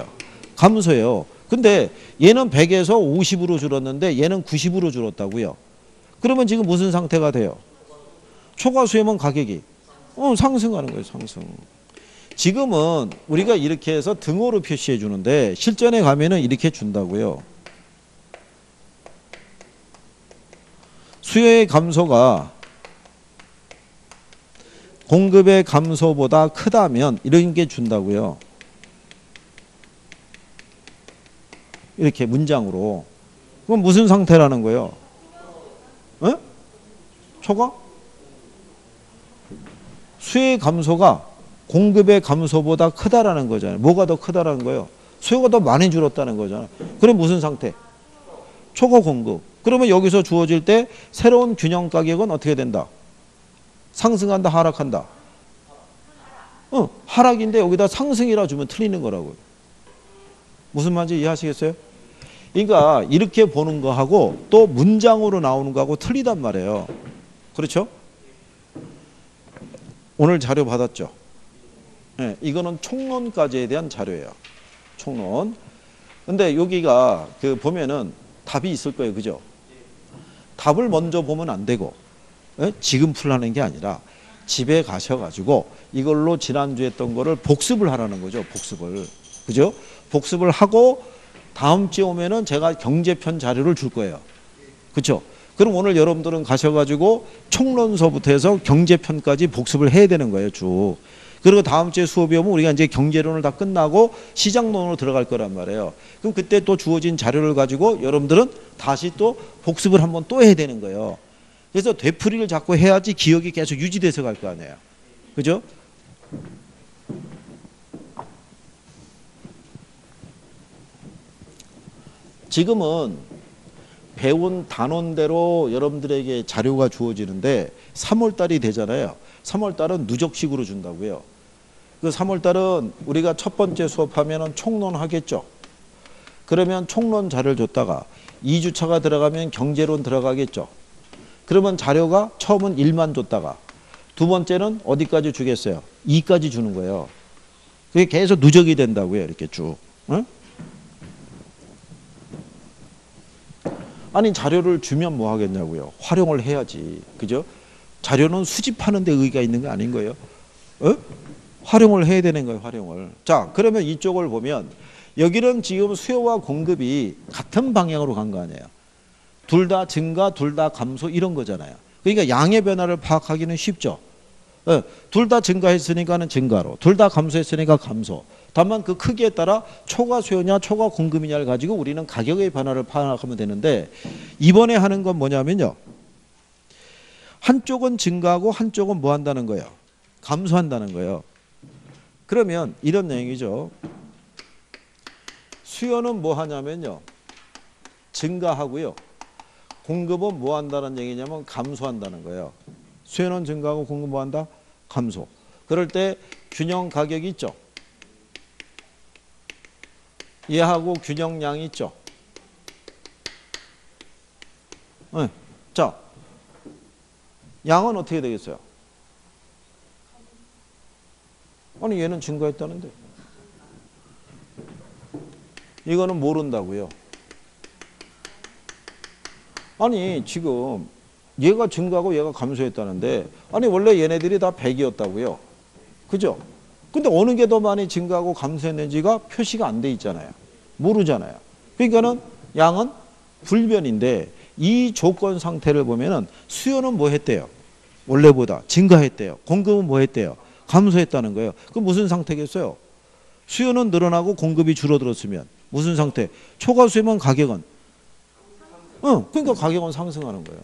감소해요. 근데 얘는 100에서 50으로 줄었는데 얘는 90으로 줄었다고요. 그러면 지금 무슨 상태가 돼요? 초과 수요면 가격이 어, 상승하는 거예요, 상승. 지금은 우리가 이렇게 해서 등호로 표시해 주는데 실전에 가면은 이렇게 준다고요. 수요의 감소가 공급의 감소보다 크다면 이런 게 준다고요. 이렇게 문장으로. 그럼 무슨 상태라는 거예요? 에? 초과? 수요의 감소가 공급의 감소보다 크다라는 거잖아요. 뭐가 더 크다라는 거예요? 수요가 더 많이 줄었다는 거잖아요. 그럼 무슨 상태? 초과 공급. 그러면 여기서 주어질 때 새로운 균형 가격은 어떻게 된다? 상승한다, 하락한다. 어, 하락인데 여기다 상승이라 주면 틀리는 거라고요. 무슨 말인지 이해하시겠어요? 그러니까 이렇게 보는 거하고 또 문장으로 나오는 거하고 틀리단 말이에요. 그렇죠? 오늘 자료 받았죠? 네, 이거는 총론까지에 대한 자료예요. 총론. 근데 여기가 그 보면은 답이 있을 거예요. 그죠? 답을 먼저 보면 안 되고 예? 지금 풀라는 게 아니라 집에 가셔가지고 이걸로 지난주에 했던 거를 복습을 하라는 거죠. 복습을. 그죠? 복습을 하고 다음 주에 오면은 제가 경제편 자료를 줄 거예요. 그렇죠? 그럼 오늘 여러분들은 가셔가지고 총론서부터 해서 경제편까지 복습을 해야 되는 거예요. 쭉. 그리고 다음 주에 수업이 오면 우리가 이제 경제론을 다 끝나고 시장론으로 들어갈 거란 말이에요. 그럼 그때 또 주어진 자료를 가지고 여러분들은 다시 또 복습을 한번 또 해야 되는 거예요. 그래서 되풀이를 자꾸 해야지 기억이 계속 유지돼서 갈 거 아니에요. 그죠? 지금은 배운 단원대로 여러분들에게 자료가 주어지는데 3월 달이 되잖아요. 3월 달은 누적식으로 준다고요. 그 3월 달은 우리가 첫 번째 수업하면은 총론 하겠죠. 그러면 총론 자료를 줬다가 2주차가 들어가면 경제론 들어가겠죠. 그러면 자료가 처음은 1만 줬다가 두 번째는 어디까지 주겠어요? 2까지 주는 거예요. 그게 계속 누적이 된다고요. 이렇게 쭉. 응? 아니 자료를 주면 뭐 하겠냐고요. 활용을 해야지. 그죠? 자료는 수집하는 데 의의가 있는 거 아닌 거예요. 어? 활용을 해야 되는 거예요. 활용을. 자, 그러면 이쪽을 보면 여기는 지금 수요와 공급이 같은 방향으로 간 거 아니에요. 둘 다 증가, 둘 다 감소 이런 거잖아요. 그러니까 양의 변화를 파악하기는 쉽죠. 예, 둘다 증가했으니까는 증가로, 둘 다 감소했으니까 감소. 다만 그 크기에 따라 초과 수요냐 초과 공급이냐를 가지고 우리는 가격의 변화를 파악하면 되는데 이번에 하는 건 뭐냐면요. 한쪽은 증가하고 한쪽은 뭐 한다는 거예요? 감소한다는 거예요. 그러면 이런 내용이죠. 수요는 뭐 하냐면요. 증가하고요. 공급은 뭐 한다는 얘기냐면 감소한다는 거예요. 수요는 증가하고 공급 뭐 한다? 감소. 그럴 때 균형 가격이 있죠. 얘하고 균형량이 있죠. 네. 자, 양은 어떻게 되겠어요? 아니 얘는 증가했다는데. 이거는 모른다고요. 아니 지금 얘가 증가하고 얘가 감소했다는데 아니 원래 얘네들이 다 100이었다고요. 그죠? 근데 어느 게 더 많이 증가하고 감소했는지가 표시가 안 돼 있잖아요. 모르잖아요. 그러니까는 양은 불변인데 이 조건 상태를 보면은 수요는 뭐 했대요? 원래보다 증가했대요. 공급은 뭐 했대요? 감소했다는 거예요. 그럼 무슨 상태겠어요? 수요는 늘어나고 공급이 줄어들었으면 무슨 상태? 초과수면 가격은 응, 그러니까 가격은 상승하는 거예요.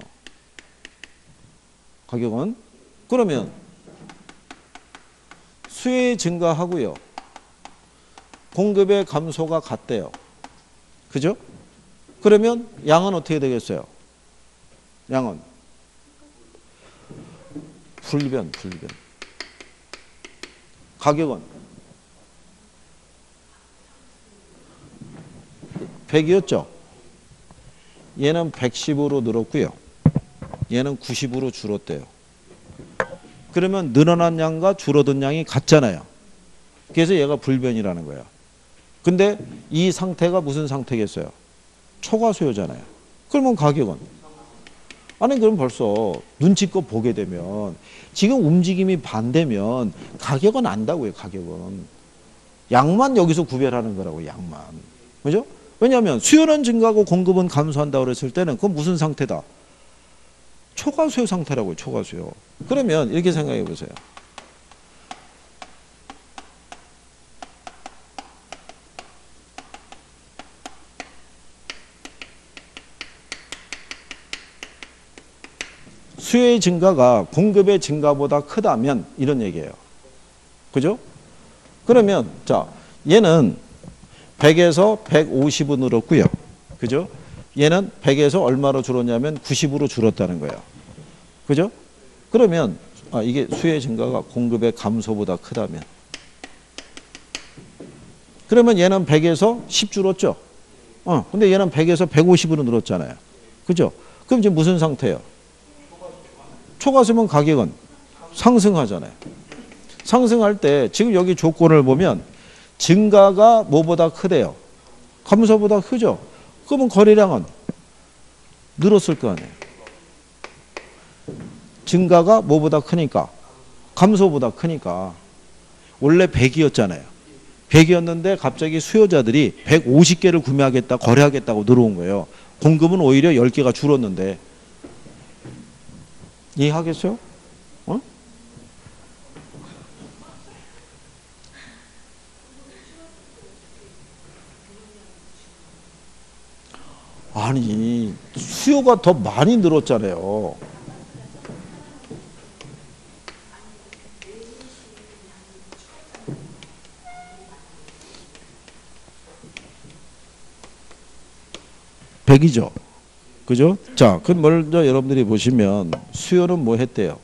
가격은 그러면 수요의 증가하고요. 공급의 감소가 같대요. 그죠? 그러면 양은 어떻게 되겠어요? 양은 불변, 불변. 가격은 100이었죠? 얘는 110으로 늘었고요. 얘는 90으로 줄었대요. 그러면 늘어난 양과 줄어든 양이 같잖아요. 그래서 얘가 불변이라는 거예요. 근데 이 상태가 무슨 상태겠어요? 초과수요잖아요. 그러면 가격은? 아니 그럼 벌써 눈치껏 보게 되면 지금 움직임이 반대면 가격은 안다고요. 가격은. 양만 여기서 구별하는 거라고 양만. 그죠? 왜냐하면 수요는 증가하고 공급은 감소한다고 그랬을 때는 그건 무슨 상태다? 초과수요 상태라고요. 초과수요. 그러면 이렇게 생각해 보세요. 수요의 증가가 공급의 증가보다 크다면 이런 얘기예요. 그죠? 그러면 자 얘는 100에서 150은 늘었고요. 그죠? 얘는 100에서 얼마로 줄었냐면 90으로 줄었다는 거예요. 그죠? 그러면 아, 이게 수요의 증가가 공급의 감소보다 크다면 그러면 얘는 100에서 10 줄었죠? 어, 근데 얘는 100에서 150으로 늘었잖아요. 그죠? 그럼 이제 무슨 상태예요? 초과수면 가격은 상승하잖아요. 상승할 때 지금 여기 조건을 보면 증가가 뭐보다 크대요? 감소보다 크죠? 그러면 거래량은 늘었을 거 아니에요. 증가가 뭐보다 크니까 감소보다 크니까 원래 100이었잖아요. 100이었는데 갑자기 수요자들이 150개를 구매하겠다, 거래하겠다고 들어온 거예요. 공급은 오히려 10개가 줄었는데 이해하겠어요? 아니 수요가 더 많이 늘었잖아요. 백이죠. 그죠? 자, 그 먼저 여러분들이 보시면 수요는 뭐 했대요?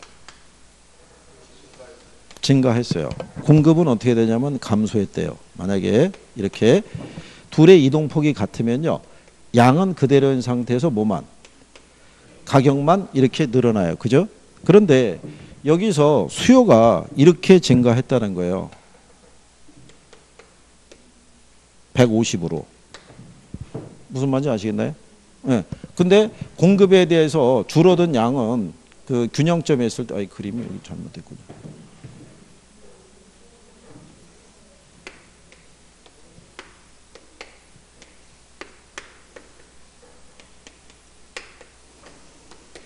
증가했어요. 공급은 어떻게 되냐면 감소했대요. 만약에 이렇게 둘의 이동폭이 같으면요. 양은 그대로인 상태에서 뭐만 가격만 이렇게 늘어나요. 그죠? 그런데 여기서 수요가 이렇게 증가했다는 거예요. 150으로. 무슨 말인지 아시겠나요? 예. 근데 공급에 대해서 줄어든 양은 그 균형점에 있을 때, 아이 그림이 여기 잘못됐군요.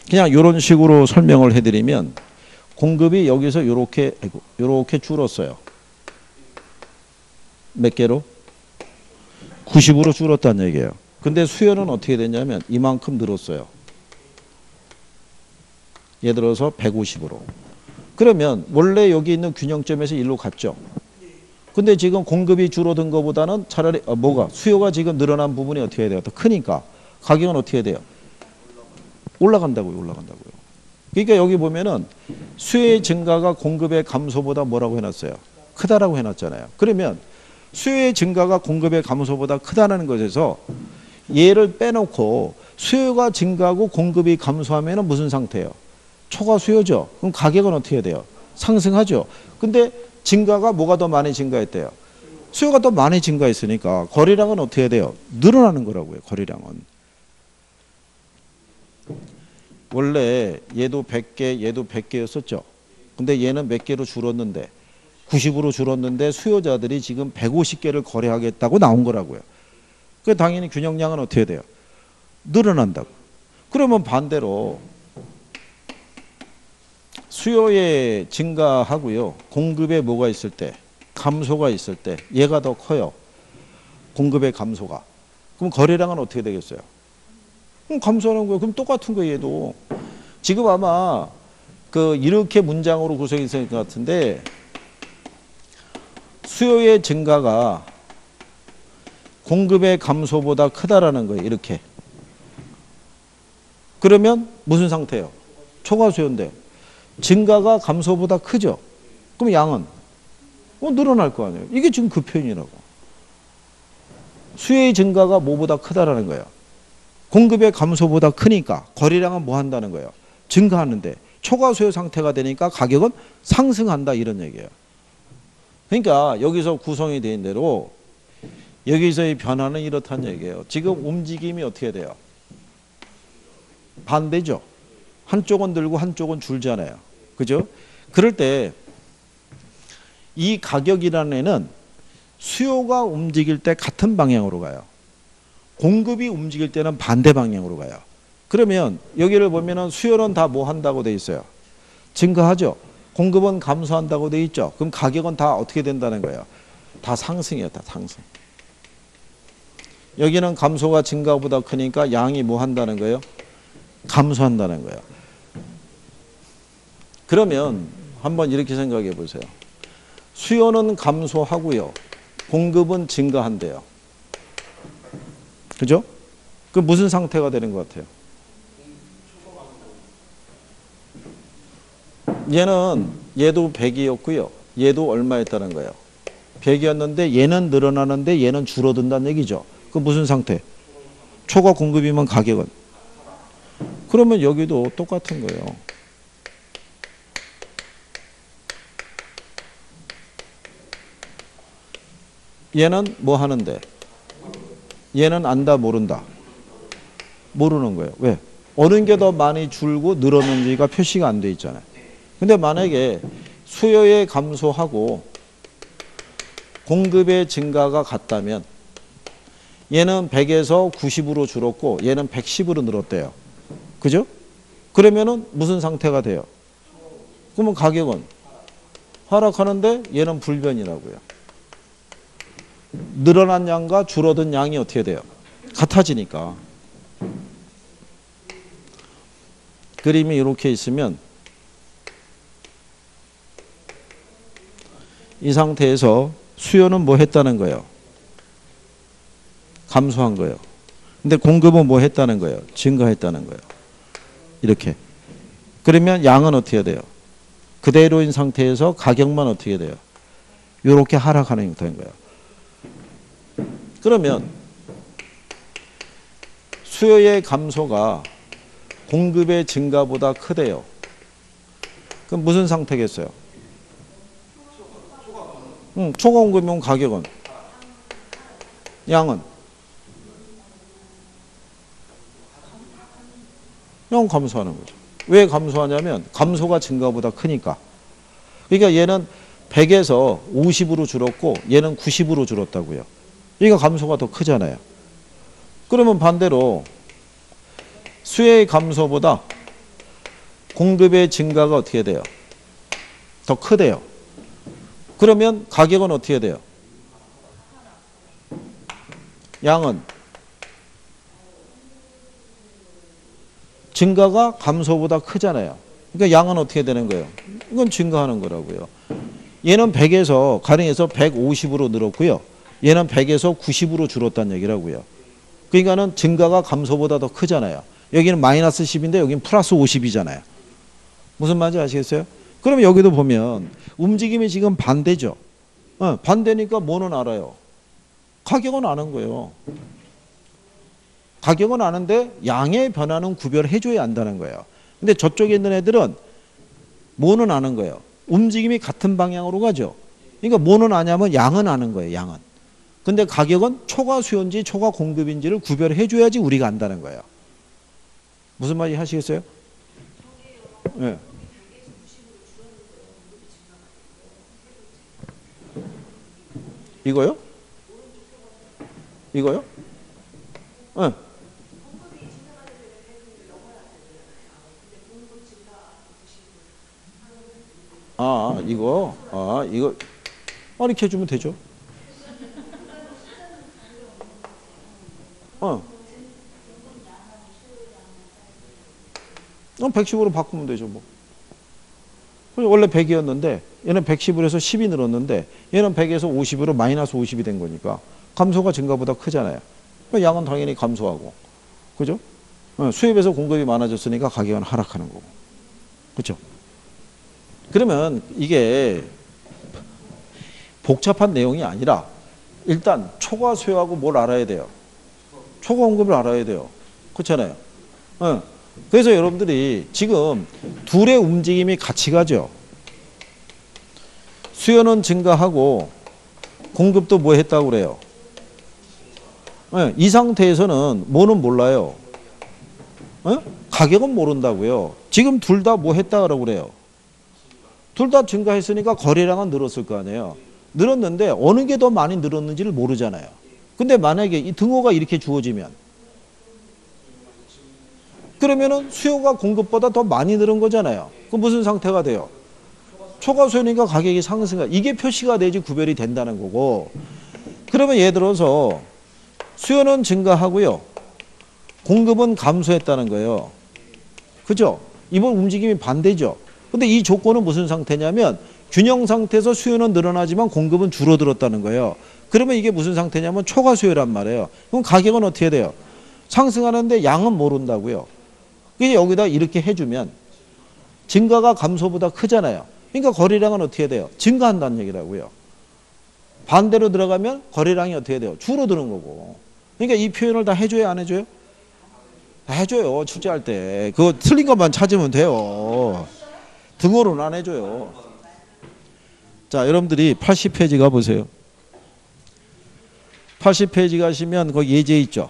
그냥 이런 식으로 설명을 해드리면 공급이 여기서 이렇게 이렇게 줄었어요. 몇 개로? 90으로 줄었다는 얘기예요. 근데 수요는 어떻게 됐냐면 이만큼 늘었어요. 예를 들어서 150으로. 그러면 원래 여기 있는 균형점에서 일로 갔죠. 근데 지금 공급이 줄어든 것보다는 차라리 어, 뭐가 수요가 지금 늘어난 부분이 어떻게 돼요? 더 크니까 가격은 어떻게 돼요? 올라간다고요. 올라간다고요. 그러니까 여기 보면은 수요의 증가가 공급의 감소보다 뭐라고 해놨어요? 크다라고 해놨잖아요. 그러면 수요의 증가가 공급의 감소보다 크다는 것에서 얘를 빼놓고 수요가 증가하고 공급이 감소하면 무슨 상태예요? 초과 수요죠. 그럼 가격은 어떻게 돼요? 상승하죠. 근데 증가가 뭐가 더 많이 증가했대요? 수요가 더 많이 증가했으니까 거래량은 어떻게 돼요? 늘어나는 거라고요. 거래량은. 원래 얘도 100개, 얘도 100개였었죠. 근데 얘는 몇 개로 줄었는데 90으로 줄었는데 수요자들이 지금 150개를 거래하겠다고 나온 거라고요. 그 당연히 균형량은 어떻게 돼요? 늘어난다고. 그러면 반대로 수요에 증가하고요. 공급에 뭐가 있을 때 감소가 있을 때 얘가 더 커요. 공급의 감소가. 그럼 거래량은 어떻게 되겠어요? 그럼 감소하는 거예요. 그럼 똑같은 거예요, 얘도. 지금 아마 그 이렇게 문장으로 구성이 있을 것 같은데 수요의 증가가 공급의 감소보다 크다라는 거예요. 이렇게. 그러면 무슨 상태예요? 초과 수요인데 증가가 감소보다 크죠. 그럼 양은 어, 늘어날 거 아니에요. 이게 지금 그 표현이라고. 수요의 증가가 뭐보다 크다라는 거예요. 공급의 감소보다 크니까 거래량은 뭐 한다는 거예요? 증가하는데 초과 수요 상태가 되니까 가격은 상승한다 이런 얘기예요. 그러니까 여기서 구성이 된 대로 여기서의 변화는 이렇다는 얘기예요. 지금 움직임이 어떻게 돼요? 반대죠. 한쪽은 들고 한쪽은 줄잖아요. 그죠? 그럴 때 이 가격이라는 애는 수요가 움직일 때 같은 방향으로 가요. 공급이 움직일 때는 반대 방향으로 가요. 그러면 여기를 보면은 수요는 다 뭐 한다고 돼 있어요? 증가하죠. 공급은 감소한다고 돼 있죠. 그럼 가격은 다 어떻게 된다는 거예요? 다 상승이에요. 다 상승. 여기는 감소가 증가보다 크니까 양이 뭐 한다는 거예요? 감소한다는 거예요. 그러면 한번 이렇게 생각해 보세요. 수요는 감소하고요. 공급은 증가한대요. 그죠? 그 무슨 상태가 되는 것 같아요? 얘는 얘도 100이었고요. 얘도 얼마였다는 거예요? 100이었는데 얘는 늘어나는데 얘는 줄어든다는 얘기죠. 그 무슨 상태? 초과 공급이면 가격은 그러면 여기도 똑같은 거예요. 얘는 뭐 하는데? 얘는 안다 모른다. 모르는 거예요. 왜? 어느 게 더 많이 줄고 늘었는지가 표시가 안 돼 있잖아요. 근데 만약에 수요의 감소하고 공급의 증가가 같다면 얘는 100에서 90으로 줄었고 얘는 110으로 늘었대요. 그죠? 그러면은 무슨 상태가 돼요? 그러면 가격은 하락하는데 얘는 불변이라고요. 늘어난 양과 줄어든 양이 어떻게 돼요? 같아지니까. 그림이 이렇게 있으면 이 상태에서 수요는 뭐 했다는 거예요? 감소한 거예요. 근데 공급은 뭐 했다는 거예요? 증가했다는 거예요. 이렇게. 그러면 양은 어떻게 돼요? 그대로인 상태에서 가격만 어떻게 돼요? 이렇게 하락하는 형태인 거예요. 그러면 수요의 감소가 공급의 증가보다 크대요. 그럼 무슨 상태겠어요? 응, 공급이면 가격은 양은 양 감소하는 거죠. 왜 감소하냐면 감소가 증가보다 크니까. 그러니까 얘는 100에서 50으로 줄었고 얘는 90으로 줄었다고요. 이거 감소가 더 크잖아요. 그러면 반대로 수요의 감소보다 공급의 증가가 어떻게 돼요? 더 크대요. 그러면 가격은 어떻게 돼요? 양은 증가가 감소보다 크잖아요. 그러니까 양은 어떻게 되는 거예요? 이건 증가하는 거라고요. 얘는 100에서 가령해서 150으로 늘었고요. 얘는 100에서 90으로 줄었다는 얘기라고요. 그러니까는 증가가 감소보다 더 크잖아요. 여기는 마이너스 10인데 여기는 플러스 50이잖아요. 무슨 말인지 아시겠어요? 그럼 여기도 보면 움직임이 지금 반대죠. 어, 반대니까 뭐는 알아요? 가격은 아는 거예요. 가격은 아는데 양의 변화는 구별해 줘야 한다는 거예요. 근데 저쪽에 있는 애들은 뭐는 아는 거예요. 움직임이 같은 방향으로 가죠. 그러니까 뭐는 아냐면 양은 아는 거예요. 양은. 근데 가격은 초과 수요인지 초과 공급인지를 구별해 줘야지 우리가 안다는 거예요. 무슨 말인지 하시겠어요? 예. 이거요? 이거요? 예. 아, 이거. 아, 이거. 아, 이렇게 해주면 되죠. 어. 어, 110으로 바꾸면 되죠, 뭐. 원래 100이었는데, 얘는 110으로 해서 10이 늘었는데, 얘는 100에서 50으로 마이너스 50이 된 거니까, 감소가 증가보다 크잖아요. 그러니까 양은 당연히 감소하고. 그죠? 어, 수입에서 공급이 많아졌으니까 가격은 하락하는 거고. 그죠? 그러면 이게 복잡한 내용이 아니라 일단 초과 수요하고 뭘 알아야 돼요? 초과 공급을 알아야 돼요. 그렇잖아요. 어. 그래서 여러분들이 지금 둘의 움직임이 같이 가죠. 수요는 증가하고 공급도 뭐 했다고 그래요? 예, 이 상태에서는 뭐는 몰라요. 어? 가격은 모른다고요. 지금 둘 다 뭐 했다고 그래요? 둘 다 증가했으니까 거래량은 늘었을 거 아니에요. 늘었는데 어느 게 더 많이 늘었는지를 모르잖아요. 근데 만약에 이 등호가 이렇게 주어지면 그러면은 수요가 공급보다 더 많이 늘은 거잖아요. 그럼 무슨 상태가 돼요? 초과 수요니까 가격이 상승하. 이게 표시가 되지 구별이 된다는 거고. 그러면 예를 들어서 수요는 증가하고요. 공급은 감소했다는 거예요. 그죠? 이번 움직임이 반대죠. 근데 이 조건은 무슨 상태냐면 균형 상태에서 수요는 늘어나지만 공급은 줄어들었다는 거예요. 그러면 이게 무슨 상태냐면 초과 수요란 말이에요. 그럼 가격은 어떻게 돼요? 상승하는데 양은 모른다고요. 그게 여기다 이렇게 해주면 증가가 감소보다 크잖아요. 그러니까 거래량은 어떻게 돼요? 증가한다는 얘기라고요. 반대로 들어가면 거래량이 어떻게 돼요? 줄어드는 거고. 그러니까 이 표현을 다 해줘야 안 해줘요? 다 해줘요. 출제할 때. 그거 틀린 것만 찾으면 돼요. 등호로는 안 해줘요. 자, 여러분들이 80페이지 가보세요. 80페이지 가시면 거기 예제 있죠.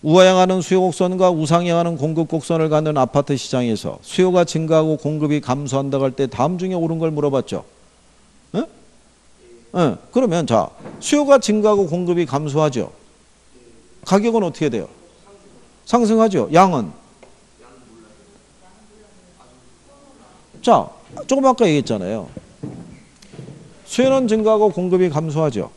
우하향하는 수요 곡선과 우상향하는 공급 곡선을 갖는 아파트 시장에서 수요가 증가하고 공급이 감소한다고 할 때 다음 중에 옳은 걸 물어봤죠. 응? 응. 그러면 자 수요가 증가하고 공급이 감소하죠. 가격은 어떻게 돼요? 상승하죠. 양은 자 조금 아까 얘기했잖아요. 수요는 증가하고 공급이 감소하죠.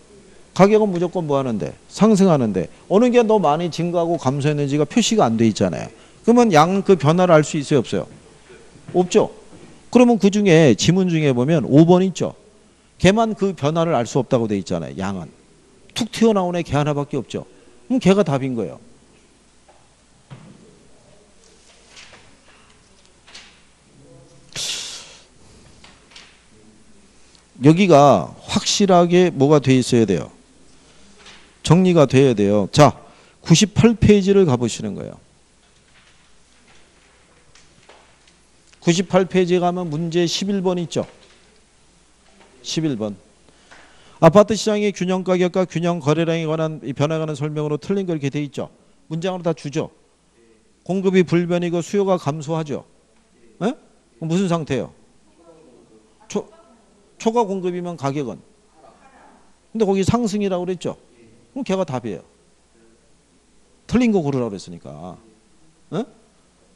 가격은 무조건 뭐 하는데 상승하는데 어느 게 더 많이 증가하고 감소했는지가 표시가 안 돼 있잖아요. 그러면 양 그 변화를 알 수 있어요, 없어요? 없죠. 그러면 그 중에 지문 중에 보면 5번 있죠. 걔만 그 변화를 알 수 없다고 돼 있잖아요. 양은 툭 튀어나온 애걔 하나밖에 없죠. 그럼 걔가 답인 거예요. 여기가 확실하게 뭐가 돼 있어야 돼요. 정리가 돼야 돼요. 자, 98페이지를 가보시는 거예요. 98페이지에 가면 문제 11번 있죠. 11번. 아파트 시장의 균형 가격과 균형 거래량에 관한 이 변화가는 설명으로 틀린 거 이렇게 돼 있죠. 문장으로 다 주죠. 공급이 불변이고 수요가 감소하죠. 에? 무슨 상태예요? 초, 초과 공급이면 가격은. 근데 거기 상승이라고 그랬죠. 그럼 걔가 답이에요. 틀린 거 고르라고 그랬으니까. 어?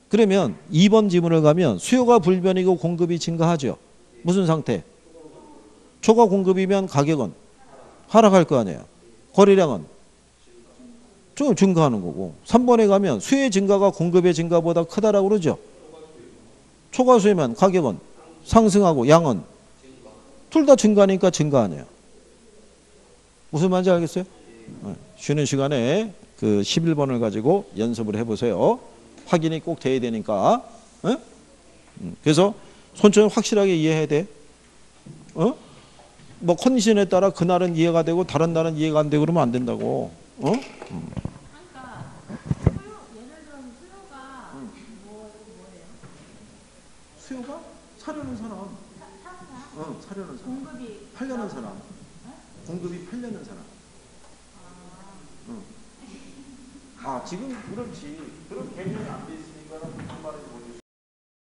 그러면 2번 지문을 가면 수요가 불변이고 공급이 증가하죠. 무슨 상태? 초과 공급이면 가격은 하락할 거 아니에요. 거래량은 좀 증가하는 거고. 3번에 가면 수요의 증가가 공급의 증가보다 크다라고 그러죠. 초과 수요면 가격은 상승하고 양은 둘 다 증가니까 증가하네요. 무슨 말인지 알겠어요? 네. 쉬는 시간에 그 11번을 가지고 연습을 해보세요. 확인이 꼭 돼야 되니까. 어? 음, 그래서 손처럼 확실하게 이해해야 돼. 어? 뭐 컨디션에 따라 그날은 이해가 되고 다른 날은 이해가 안 되고 그러면 안 된다고. 어? 음. 그러니까 수요 수요가 뭐 사려는 어, 사려는 사람. 공급이 팔려는 사람. 공급이 팔려는 사람. 응. 아, 지금 그렇지. 그런 개념이 안 돼 있으니까 무슨 말인지.